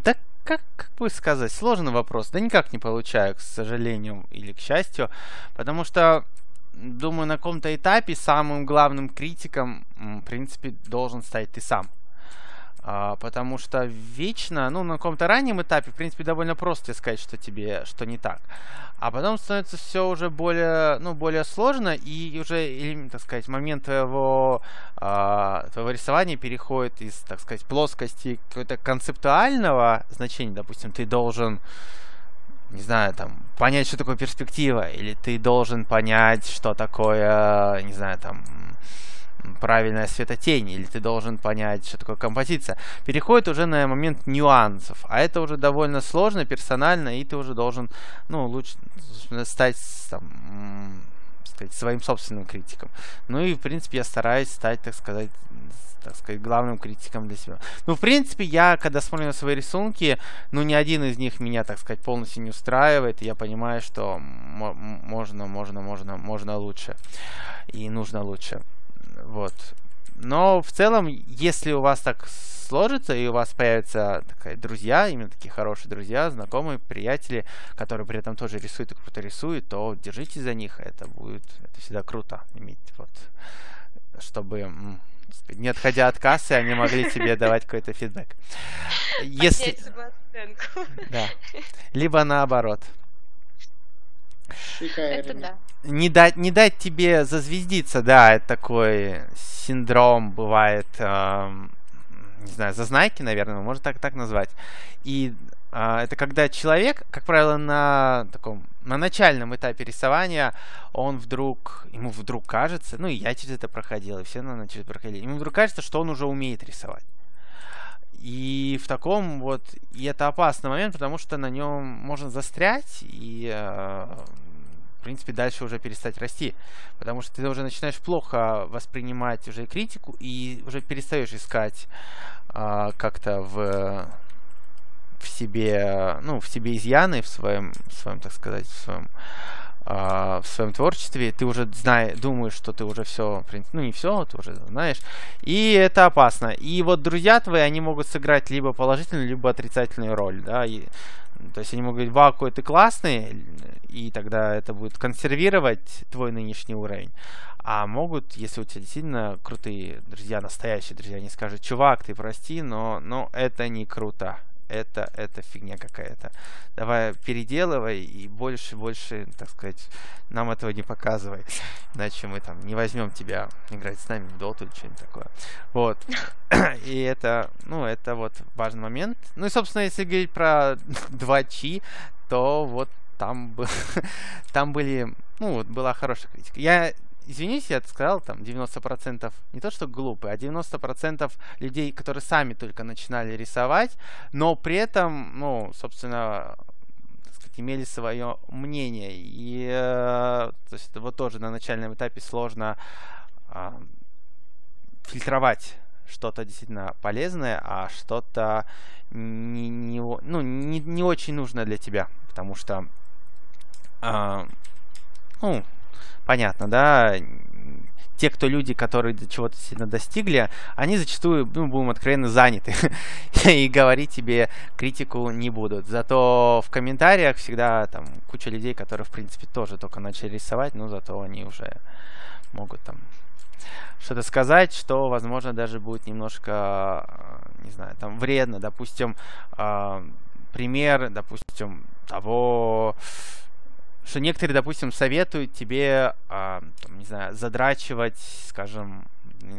S2: Да как, как бы сказать, сложный вопрос. Да никак не получаю, к сожалению или к счастью. Потому что, думаю, на каком-то этапе самым главным критиком, в принципе, должен стать ты сам. А, потому что вечно, ну, на каком-то раннем этапе, в принципе, довольно просто сказать, что тебе, что не так. А потом становится все уже более, ну, более сложно, и уже, так сказать, момент твоего, а, твоего рисования переходит из, так сказать, плоскости какого-то концептуального значения. Допустим, ты должен не знаю, там, понять, что такое перспектива, или ты должен понять, что такое, не знаю, там, правильная светотень, или ты должен понять, что такое композиция, переходит уже на момент нюансов. А это уже довольно сложно, персонально, и ты уже должен, ну, лучше стать там, сказать, своим собственным критиком. Ну и, в принципе, я стараюсь стать, так сказать, так сказать, главным критиком для себя. Ну, в принципе, я, когда смотрю на свои рисунки, ну, ни один из них меня, так сказать, полностью не устраивает, и я понимаю, что можно, можно, можно, можно лучше, и нужно лучше. Вот. Но в целом, если у вас так сложится, и у вас появятся такая, друзья, именно такие хорошие друзья, знакомые, приятели, которые при этом тоже рисуют и кто-то рисует, то держитесь за них, это будет, это всегда круто иметь, вот, чтобы не отходя от кассы, они могли тебе давать какой-то фидбэк.
S3: Если...
S2: Да. Либо наоборот.
S3: Это да.
S2: Не дать, не дать тебе зазвездиться, да, это такой синдром бывает, э, не знаю, зазнайки, наверное, можно так, так назвать. И э, это когда человек, как правило, на таком на начальном этапе рисования он вдруг, ему вдруг кажется, ну и я через это проходил, и все наверное, через это проходили, ему вдруг кажется, что он уже умеет рисовать. И в таком вот, и это опасный момент, потому что на нем можно застрять и, э, в принципе, дальше уже перестать расти. Потому что ты уже начинаешь плохо воспринимать уже критику и уже перестаешь искать э, как-то в в себе, ну, в себе изъяны, в своем, в своем, так сказать, в своем в своем творчестве, ты уже знаешь, думаешь, что ты уже все, ну не все, ты уже знаешь, и это опасно. И вот друзья твои, они могут сыграть либо положительную, либо отрицательную роль, да, и, то есть они могут говорить, вау, какой ты классный, и тогда это будет консервировать твой нынешний уровень. А могут, если у тебя действительно крутые друзья, настоящие друзья, они скажут, чувак, ты прости, но, но это не круто это, это фигня какая-то. Давай переделывай и больше, больше, так сказать, нам этого не показывай. (laughs) Иначе мы там не возьмем тебя играть с нами в доту или что-нибудь такое. Вот. (coughs) И это, ну, это вот важный момент. Ну и, собственно, если говорить про (laughs) 2 чи, то вот там, был, (laughs) там были, ну, вот была хорошая критика. Я извините, я сказал, там 90% не то что глупые, а 90% людей, которые сами только начинали рисовать, но при этом, ну, собственно, сказать, имели свое мнение. И э, то есть вот тоже на начальном этапе сложно э, фильтровать что-то действительно полезное, а что-то не, не, ну, не, не очень нужно для тебя, потому что э, ну, понятно, да, те, кто люди, которые чего-то сильно достигли, они зачастую, ну, будем откровенно, заняты. (laughs) и говорить тебе критику не будут. Зато в комментариях всегда там куча людей, которые, в принципе, тоже только начали рисовать, но зато они уже могут там что-то сказать, что, возможно, даже будет немножко, не знаю, там вредно. Допустим, э, пример, допустим, того, что некоторые, допустим, советуют тебе, э, там, не знаю, задрачивать, скажем,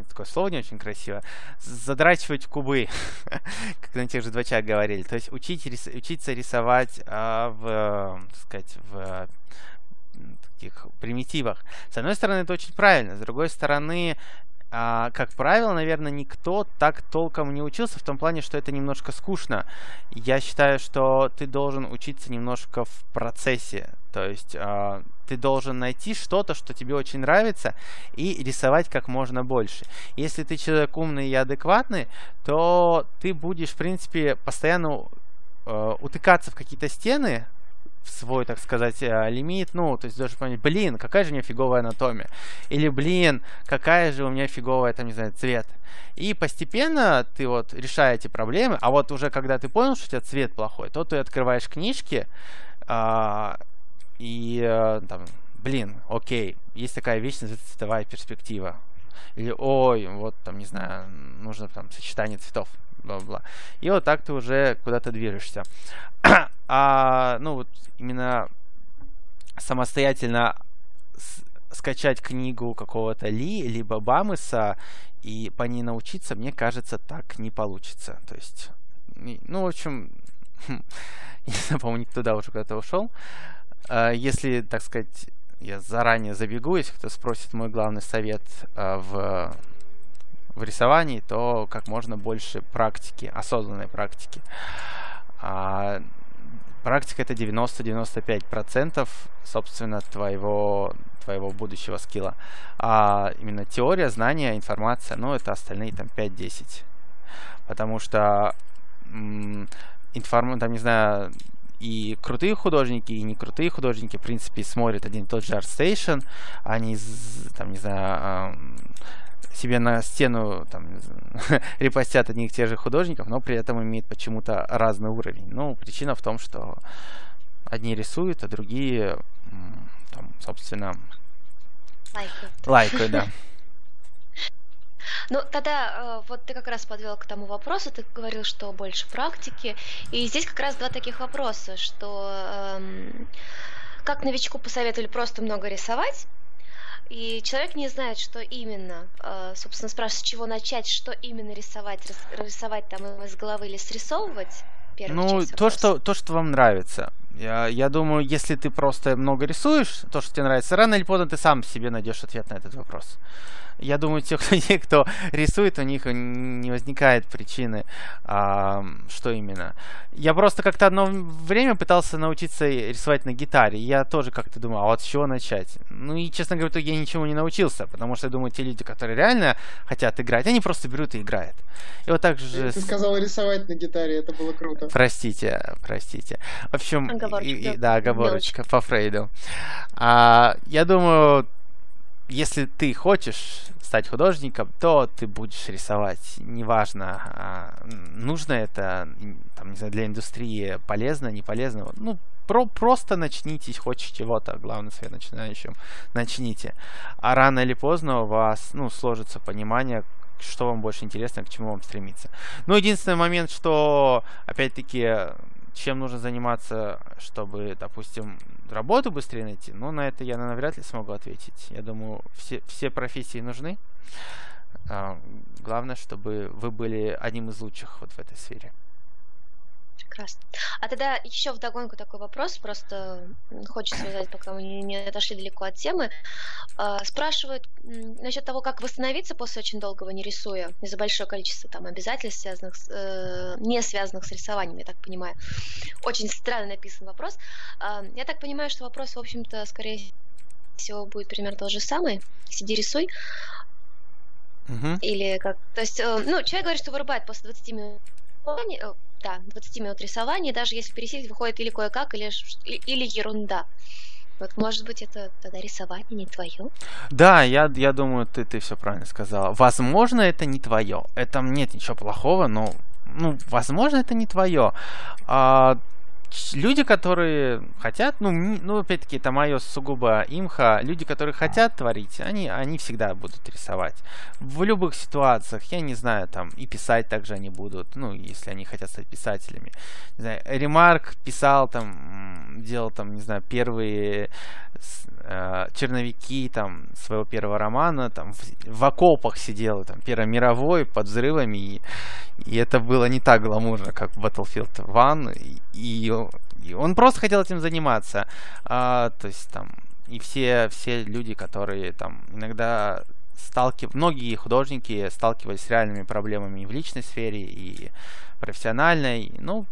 S2: такое слово не очень красиво, задрачивать кубы, (laughs) как на тех же двачах говорили. То есть учить, рис, учиться рисовать э, в, так сказать, в таких примитивах. С одной стороны, это очень правильно. С другой стороны, а, как правило, наверное, никто так толком не учился в том плане, что это немножко скучно. Я считаю, что ты должен учиться немножко в процессе. То есть а, ты должен найти что-то, что тебе очень нравится, и рисовать как можно больше. Если ты человек умный и адекватный, то ты будешь, в принципе, постоянно э, утыкаться в какие-то стены, свой, так сказать, э, лимит, ну, то есть должен понять, блин, какая же у меня фиговая анатомия. Или, блин, какая же у меня фиговая, там, не знаю, цвет. И постепенно ты вот решая эти проблемы, а вот уже когда ты понял, что у тебя цвет плохой, то ты открываешь книжки, а, и а, там, блин, окей, есть такая вещь, называется цветовая перспектива. Или, ой, вот там, не знаю, нужно там сочетание цветов бла-бла. И вот так ты уже куда-то движешься. А, ну, вот именно самостоятельно скачать книгу какого-то Ли, либо Бамыса и по ней научиться, мне кажется, так не получится. То есть, ну, в общем, (laughs) не знаю, по-моему, никто туда уже куда-то ушел. А, если, так сказать, я заранее забегу, если кто спросит мой главный совет а, в в рисовании, то как можно больше практики, осознанной практики. Практика это 90-95% собственно твоего, твоего будущего скилла. А именно теория, знания, информация, ну это остальные там 5-10. Потому что информация, там, не знаю, и крутые художники, и не крутые художники, в принципе, смотрят один и тот же ArtStation, они, там, не знаю, себе на стену там, (laughs) репостят одних и тех же художников, но при этом имеют почему-то разный уровень. Ну, причина в том, что одни рисуют, а другие, там, собственно, лайкают. Лайкают, да. (laughs)
S3: Ну, тогда э, вот ты как раз подвел к тому вопросу, ты говорил, что больше практики. И здесь как раз два таких вопроса, что эм, как новичку посоветовали просто много рисовать, и человек не знает, что именно, э, собственно, спрашивает, с чего начать, что именно рисовать, рисовать там из головы или срисовывать.
S2: Ну, то что, то, что вам нравится. Я, я думаю, если ты просто много рисуешь, то, что тебе нравится, рано или поздно ты сам себе найдешь ответ на этот вопрос я думаю, те, кто, те, кто рисует, у них не возникает причины, а, что именно. Я просто как-то одно время пытался научиться рисовать на гитаре. Я тоже как-то думал, а вот с чего начать? Ну и, честно говоря, я ничему не научился, потому что я думаю, те люди, которые реально хотят играть, они просто берут и играют. И вот так же...
S1: Ты сказал рисовать на гитаре, это было круто.
S2: Простите, простите. В общем, оговорочка. И, и, да, оговорочка по Фрейду. А, я думаю, если ты хочешь стать художником, то ты будешь рисовать. Неважно, а, нужно это там, не знаю, для индустрии полезно, не полезно. Ну, про просто начните, хоть чего-то, главное, совет начинающим, начните. А рано или поздно у вас, ну, сложится понимание, что вам больше интересно, к чему вам стремиться. Ну, единственный момент, что, опять-таки, чем нужно заниматься, чтобы, допустим, работу быстрее найти, ну, на это я, наверное, вряд ли смогу ответить. Я думаю, все, все профессии нужны. А, главное, чтобы вы были одним из лучших вот в этой сфере.
S3: Прекрасно. А тогда еще вдогонку такой вопрос, просто хочется сказать, пока мы не отошли далеко от темы. А, спрашивают насчет того, как восстановиться после очень долгого не рисуя, из-за большого количества там обязательств, связанных с, э, не связанных с рисованием, я так понимаю. Очень странно написан вопрос. А, я так понимаю, что вопрос, в общем-то, скорее всего, будет примерно тот же самый. Сиди, рисуй. Угу. Или как... То есть, э, ну, человек говорит, что вырубает после 20 минут э, да, 20 минут рисования, даже если пересилить, выходит или кое-как, или, или ерунда. Вот, может быть, это тогда рисование не твое?
S2: Да, я, я думаю, ты, ты все правильно сказала. Возможно, это не твое. Это нет ничего плохого, но, ну, возможно, это не твое. А, люди, которые хотят, ну, ну опять-таки, это мое сугубо имха, люди, которые хотят творить, они, они всегда будут рисовать. В любых ситуациях, я не знаю, там, и писать также они будут, ну, если они хотят стать писателями. Не знаю, Ремарк писал, там, делал, там, не знаю, первые э, черновики, там, своего первого романа, там, в, в окопах сидел, там, Первой мировой, под взрывами, и, и это было не так гламурно, как Battlefield 1, и, и и он просто хотел этим заниматься. А, то есть там и все, все люди, которые там иногда сталкив... многие художники сталкивались с реальными проблемами и в личной сфере, и профессиональной. Ну,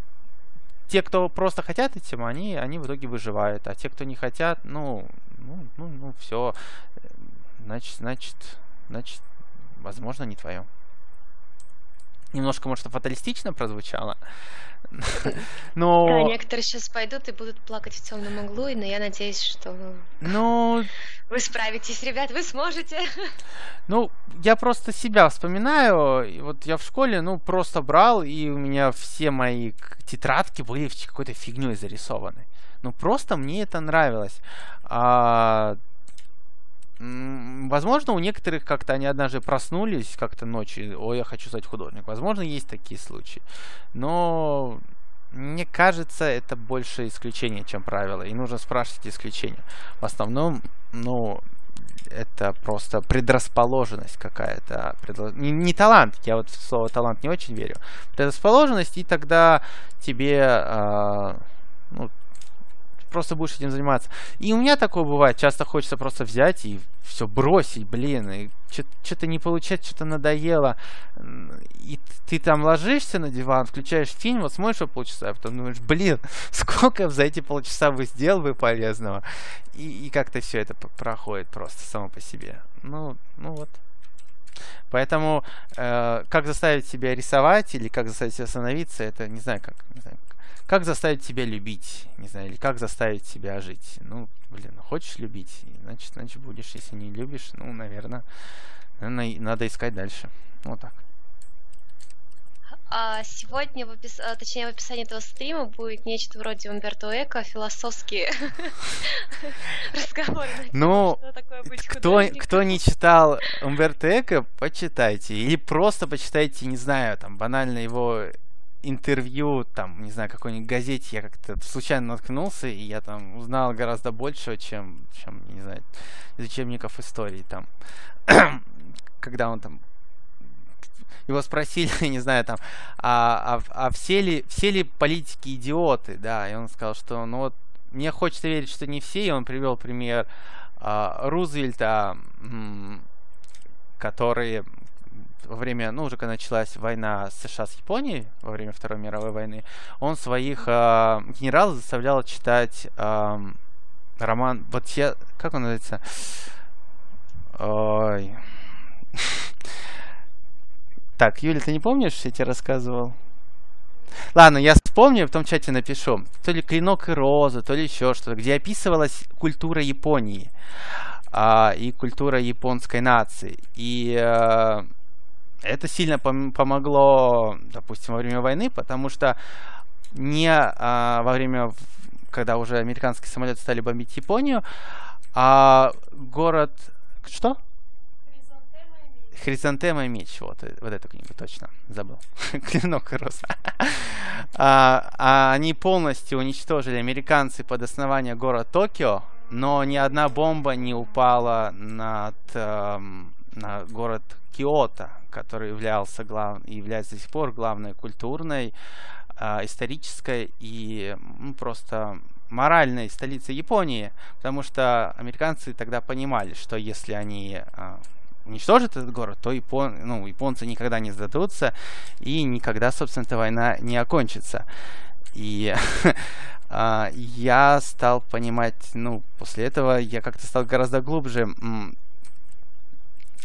S2: те, кто просто хотят этим, они, они в итоге выживают. А те, кто не хотят, ну, ну, ну, ну все. Значит, значит, значит, возможно, не твое. Немножко, может, фаталистично прозвучало. (laughs)
S3: Но... Да, некоторые сейчас пойдут и будут плакать в темном углу, но я надеюсь, что ну... вы справитесь, ребят, вы сможете. (laughs)
S2: Ну, я просто себя вспоминаю. Вот я в школе, ну, просто брал, и у меня все мои тетрадки были какой-то фигней зарисованы. Ну, просто мне это нравилось. А, Возможно, у некоторых как-то они однажды проснулись как-то ночью, ой, я хочу стать художником. Возможно, есть такие случаи. Но мне кажется, это больше исключение, чем правило. И нужно спрашивать исключения. В основном, ну, это просто предрасположенность какая-то. Не, не талант, я вот в слово талант не очень верю. Предрасположенность, и тогда тебе э, ну, просто будешь этим заниматься. И у меня такое бывает, часто хочется просто взять и все бросить, блин, и что-то не получается, что-то надоело. И ты там ложишься на диван, включаешь фильм, вот смотришь по полчаса, а потом думаешь, блин, (laughs) сколько за эти полчаса бы сделал бы полезного. И, и как-то все это проходит просто само по себе. Ну, ну вот. Поэтому э, как заставить себя рисовать или как заставить себя остановиться, это не знаю, как, не знаю, как заставить себя любить? Не знаю, или как заставить себя жить? Ну, блин, хочешь любить, значит, значит будешь. Если не любишь, ну, наверное, наверное надо искать дальше. Вот так.
S3: А сегодня, в опис... А, точнее, в описании этого стрима будет нечто вроде Умберто Эко, философские (laughs) разговоры.
S2: Ну, кто, кто не читал Умберто Эко, почитайте. Или просто почитайте, не знаю, там, банально его интервью, там, не знаю, какой-нибудь газете я как-то случайно наткнулся, и я там узнал гораздо больше, чем, чем не знаю, из учебников истории там. (clears throat) Когда он там его спросили, (laughs) не знаю, там, а, а, а все, ли, все ли политики идиоты, да, и он сказал, что, ну вот, мне хочется верить, что не все, и он привел пример а, Рузвельта, который, во время, ну, уже когда началась война США с Японией, во время Второй мировой войны, он своих э, генералов заставлял читать э, роман, вот я, как он называется? Ой. (laughs) Так, Юля, ты не помнишь, я тебе рассказывал? Ладно, я вспомню, в том чате напишу. То ли «Клинок и роза», то ли еще что-то, где описывалась культура Японии а, и культура японской нации. И а, это сильно пом- помогло, допустим, во время войны, потому что не а, во время, когда уже американские самолеты стали бомбить Японию, а город... Что? Хризантема и меч. Вот, э, вот эту книгу точно забыл. (laughs) Клинок и (laughs) а, а они полностью уничтожили американцы под основание города Токио, но ни одна бомба не упала над, эм, город Киото, который являлся глав... является до сих пор главной культурной, э, исторической и ну, просто моральной столицей Японии, потому что американцы тогда понимали, что если они э, уничтожат этот город, то япон... ну, японцы никогда не сдадутся и никогда, собственно, эта война не окончится. И (laughs) я стал понимать, ну, после этого я как-то стал гораздо глубже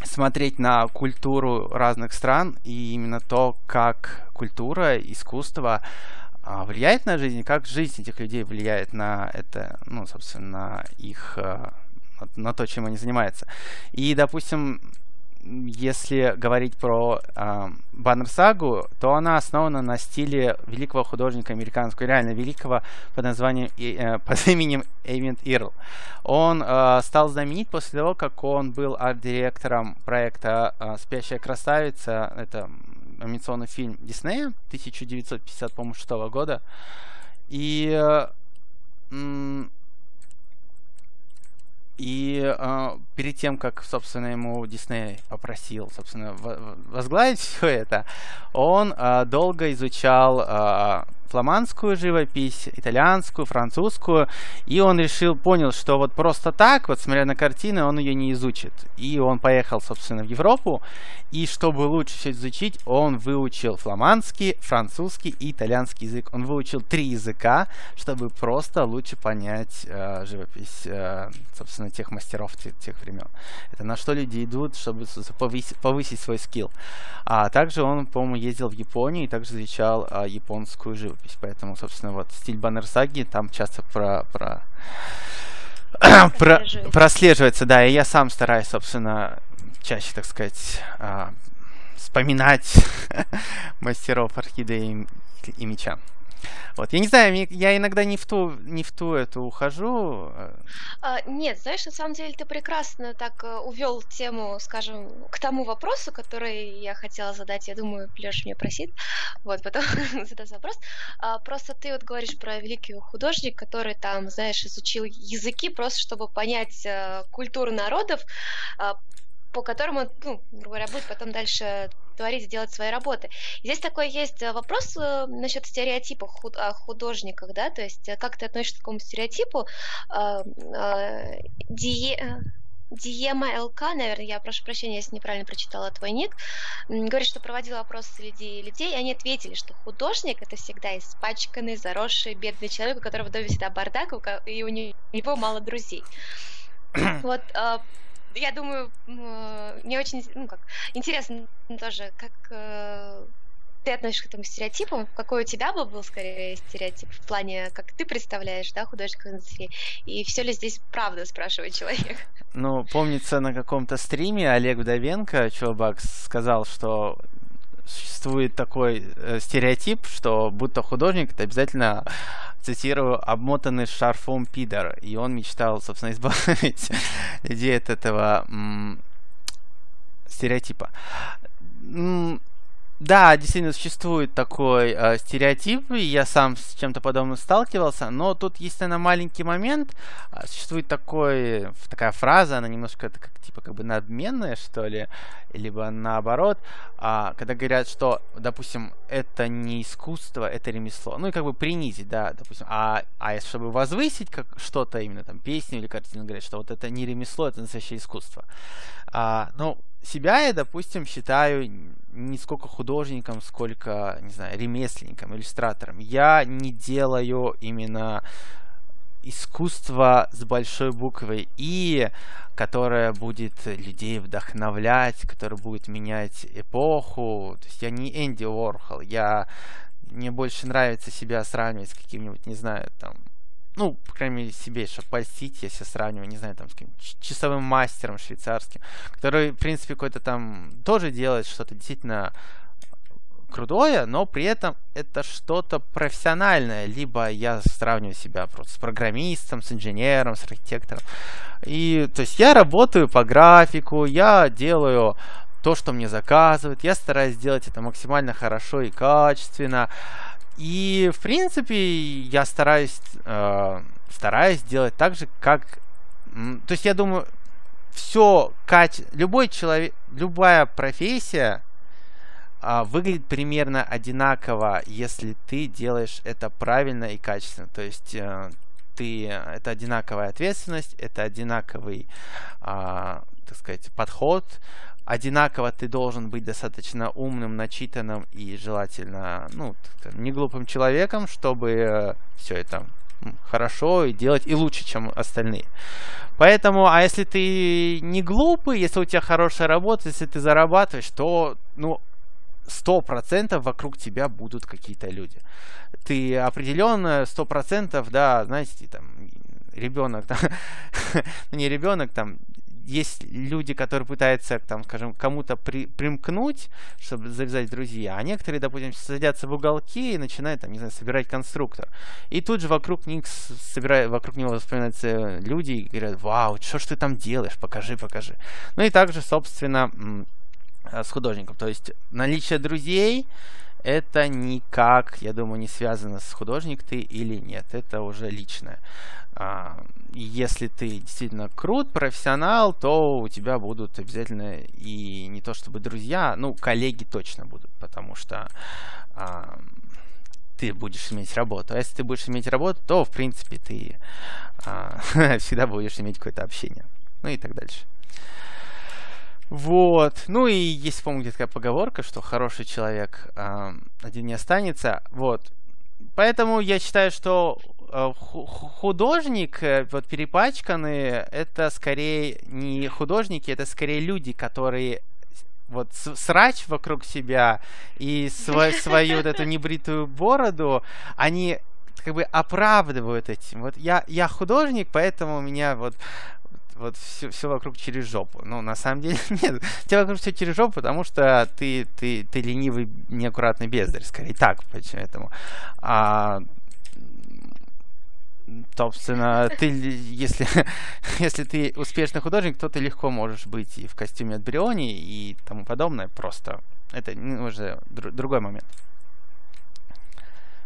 S2: смотреть на культуру разных стран и именно то, как культура, искусство а, влияет на жизнь, как жизнь этих людей влияет на это, ну, собственно, на их, а, на то, чем они занимаются. И, допустим, если говорить про э, Баннер Сагу, то она основана на стиле великого художника американского, реально великого под названием э, (laughs) под именем Эйвент Ирл. Он э, стал знаменит после того, как он был арт-директором проекта э, «Спящая красавица». Это анимационный фильм Диснея 1956 года. И э, и э, перед тем, как, собственно, ему Дисней попросил, собственно, возглавить все это, он э, долго изучал э, фламандскую живопись, итальянскую, французскую, и он решил, понял, что вот просто так, вот смотря на картины, он ее не изучит. И он поехал, собственно, в Европу, и чтобы лучше все изучить, он выучил фламандский, французский и итальянский язык. Он выучил три языка, чтобы просто лучше понять э, живопись, э, собственно, тех мастеров тех, тех времен. Это на что люди идут, чтобы повысить, повысить свой скилл. А также он, по-моему, ездил в Японию и также изучал э, японскую живопись. Поэтому, собственно, вот стиль Баннерсаги там часто про, про (clears throat) про, прослеживается, да, и я сам стараюсь, собственно, чаще, так сказать, а, вспоминать (laughs) мастеров орхидеи и меча. Вот. Я не знаю, я иногда не в ту, не в ту эту ухожу.
S3: Э. А, нет, знаешь, на самом деле ты прекрасно так э, увел тему, скажем, к тому вопросу, который я хотела задать. Я думаю, Леша меня просит. Вот, потом (laughs) задаст вопрос. А, просто ты вот говоришь про великого художника, который там, знаешь, изучил языки просто, чтобы понять э, культуру народов. А, по которым он, ну, грубо говоря, будет потом дальше творить, делать свои работы. Здесь такой есть э, вопрос э, насчет стереотипа худ, о художниках, да, то есть э, как ты относишься к такому стереотипу? Дие... Диема ЛК, наверное, я прошу прощения, если неправильно прочитала твой ник, говорит, что проводила опрос среди людей, и они ответили, что художник это всегда испачканный, заросший, бедный человек, у которого в доме всегда бардак, и у него мало друзей. (clears throat) Вот я думаю, мне очень ну, как, интересно тоже, как э, ты относишься к этому стереотипу? Какой у тебя бы был скорее стереотип в плане, как ты представляешь, да, художника индустрии? И все ли здесь правда, спрашивает человек?
S2: Ну, помнится, на каком-то стриме Олег Вдовенко, чувак, сказал, что существует такой э, стереотип, что будто художник это обязательно цитирую, обмотанный шарфом пидор. И он мечтал, собственно, избавить людей от этого стереотипа. Да, действительно существует такой э, стереотип, и я сам с чем-то подобным сталкивался, но тут есть, наверное, маленький момент. А, существует такой, такая фраза, она немножко как, типа как бы надменная, что ли, либо наоборот, а, когда говорят, что, допустим, это не искусство, это ремесло, ну и как бы принизить, да, допустим, а, а чтобы возвысить как что-то именно, там, песню или картину, говорят, что вот это не ремесло, это настоящее искусство. А, ну, себя я, допустим, считаю не сколько художником, сколько, не знаю, ремесленником, иллюстратором. Я не делаю именно искусство с большой буквой И, которое будет людей вдохновлять, которое будет менять эпоху. То есть я не Энди Уорхол, я мне больше нравится себя сравнивать с каким-нибудь, не знаю, там, ну, по крайней мере, себе, чтобы польстить, если сравниваю, не знаю, там, с каким часовым мастером швейцарским, который, в принципе, какой-то там тоже делает что-то действительно крутое, но при этом это что-то профессиональное. Либо я сравниваю себя просто с программистом, с инженером, с архитектором. И, то есть, я работаю по графику, я делаю то, что мне заказывают, я стараюсь сделать это максимально хорошо и качественно. И, в принципе, я стараюсь, э, стараюсь делать так же, как... То есть, я думаю, все каче... любой человек, любая профессия э, выглядит примерно одинаково, если ты делаешь это правильно и качественно. То есть, э, ты, это одинаковая ответственность, это одинаковый, э, так сказать, подход, одинаково ты должен быть достаточно умным, начитанным и желательно, ну, не глупым человеком, чтобы э, все это хорошо и делать и лучше, чем остальные. Поэтому, а если ты не глупый, если у тебя хорошая работа, если ты зарабатываешь, то, ну, сто процентов вокруг тебя будут какие-то люди. Ты определенно сто процентов, да, знаете, там, ребенок, там, (laughs) не ребенок, там, есть люди, которые пытаются, там, скажем, кому-то при, примкнуть, чтобы завязать друзья, а некоторые, допустим, садятся в уголке и начинают, там, не знаю, собирать конструктор. И тут же вокруг них собирают, вокруг него вспоминаются люди и говорят, вау, что ж ты там делаешь, покажи, покажи. Ну и также, собственно, с художником. То есть наличие друзей это никак, я думаю, не связано с художник ты или нет. Это уже личное. А, если ты действительно крут, профессионал, то у тебя будут обязательно и не то чтобы друзья, ну, коллеги точно будут, потому что а, ты будешь иметь работу. А если ты будешь иметь работу, то, в принципе, ты а, (laughs) всегда будешь иметь какое-то общение. Ну и так дальше. Вот. Ну и есть, где-то такая поговорка, что хороший человек э, один не останется. Вот. Поэтому я считаю, что э, художник, э, вот перепачканные, это скорее не художники, это скорее люди, которые вот срач вокруг себя и свой, свою вот эту небритую бороду, они как бы оправдывают этим. Вот я, я художник, поэтому у меня вот вот все, все вокруг через жопу. Ну, на самом деле, (laughs) нет. Тебя вокруг все через жопу, потому что ты, ты, ты ленивый, неаккуратный бездарь, скорее так, поэтому. А, собственно, ты, если, (laughs) если ты успешный художник, то ты легко можешь быть и в костюме от Бриони и тому подобное. Просто это уже другой момент.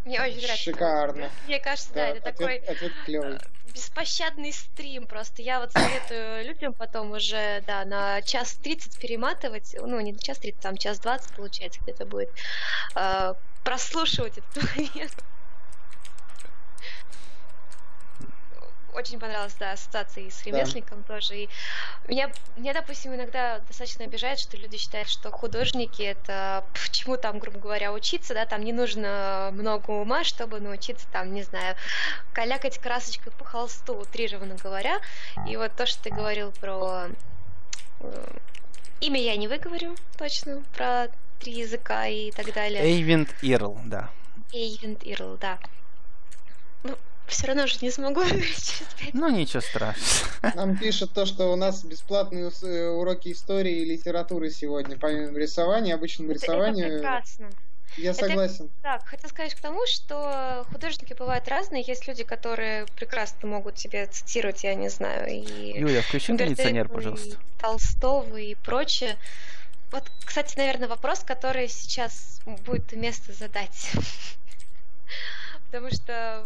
S3: Мне очень нравится.
S1: Шикарно.
S3: Мне кажется, да, да это ответ, такой ответ клевый. Э, беспощадный стрим просто. Я вот советую (clears throat) людям потом уже, да, на час тридцать перематывать, ну, не на час тридцать, там час двадцать получается где-то будет, э, прослушивать этот (laughs) момент. Очень понравилась, да, ассоциация с ремесленником да. тоже. И меня, меня, допустим, иногда достаточно обижает, что люди считают, что художники это чему там, грубо говоря, учиться, да, там не нужно много ума, чтобы научиться там, не знаю, калякать красочкой по холсту, утрированно говоря. И вот то, что ты говорил про э, имя я не выговорю точно, про три языка и так далее.
S2: Эйвент Ирл, да.
S3: Эйвент Ирл, да. Ну, все равно же не смогу (laughs)
S2: Ну, ничего страшного.
S1: Нам пишут то, что у нас бесплатные э, уроки истории и литературы сегодня, помимо рисования, обычного рисования.
S3: Это прекрасно.
S1: Я это, согласен.
S3: Так, хотел сказать к тому, что художники бывают разные. Есть люди, которые прекрасно могут тебе цитировать, я не знаю, и...
S2: Юля, включи кондиционер, пожалуйста.
S3: И Толстого и прочее. Вот, кстати, наверное, вопрос, который сейчас будет место задать. (laughs) Потому что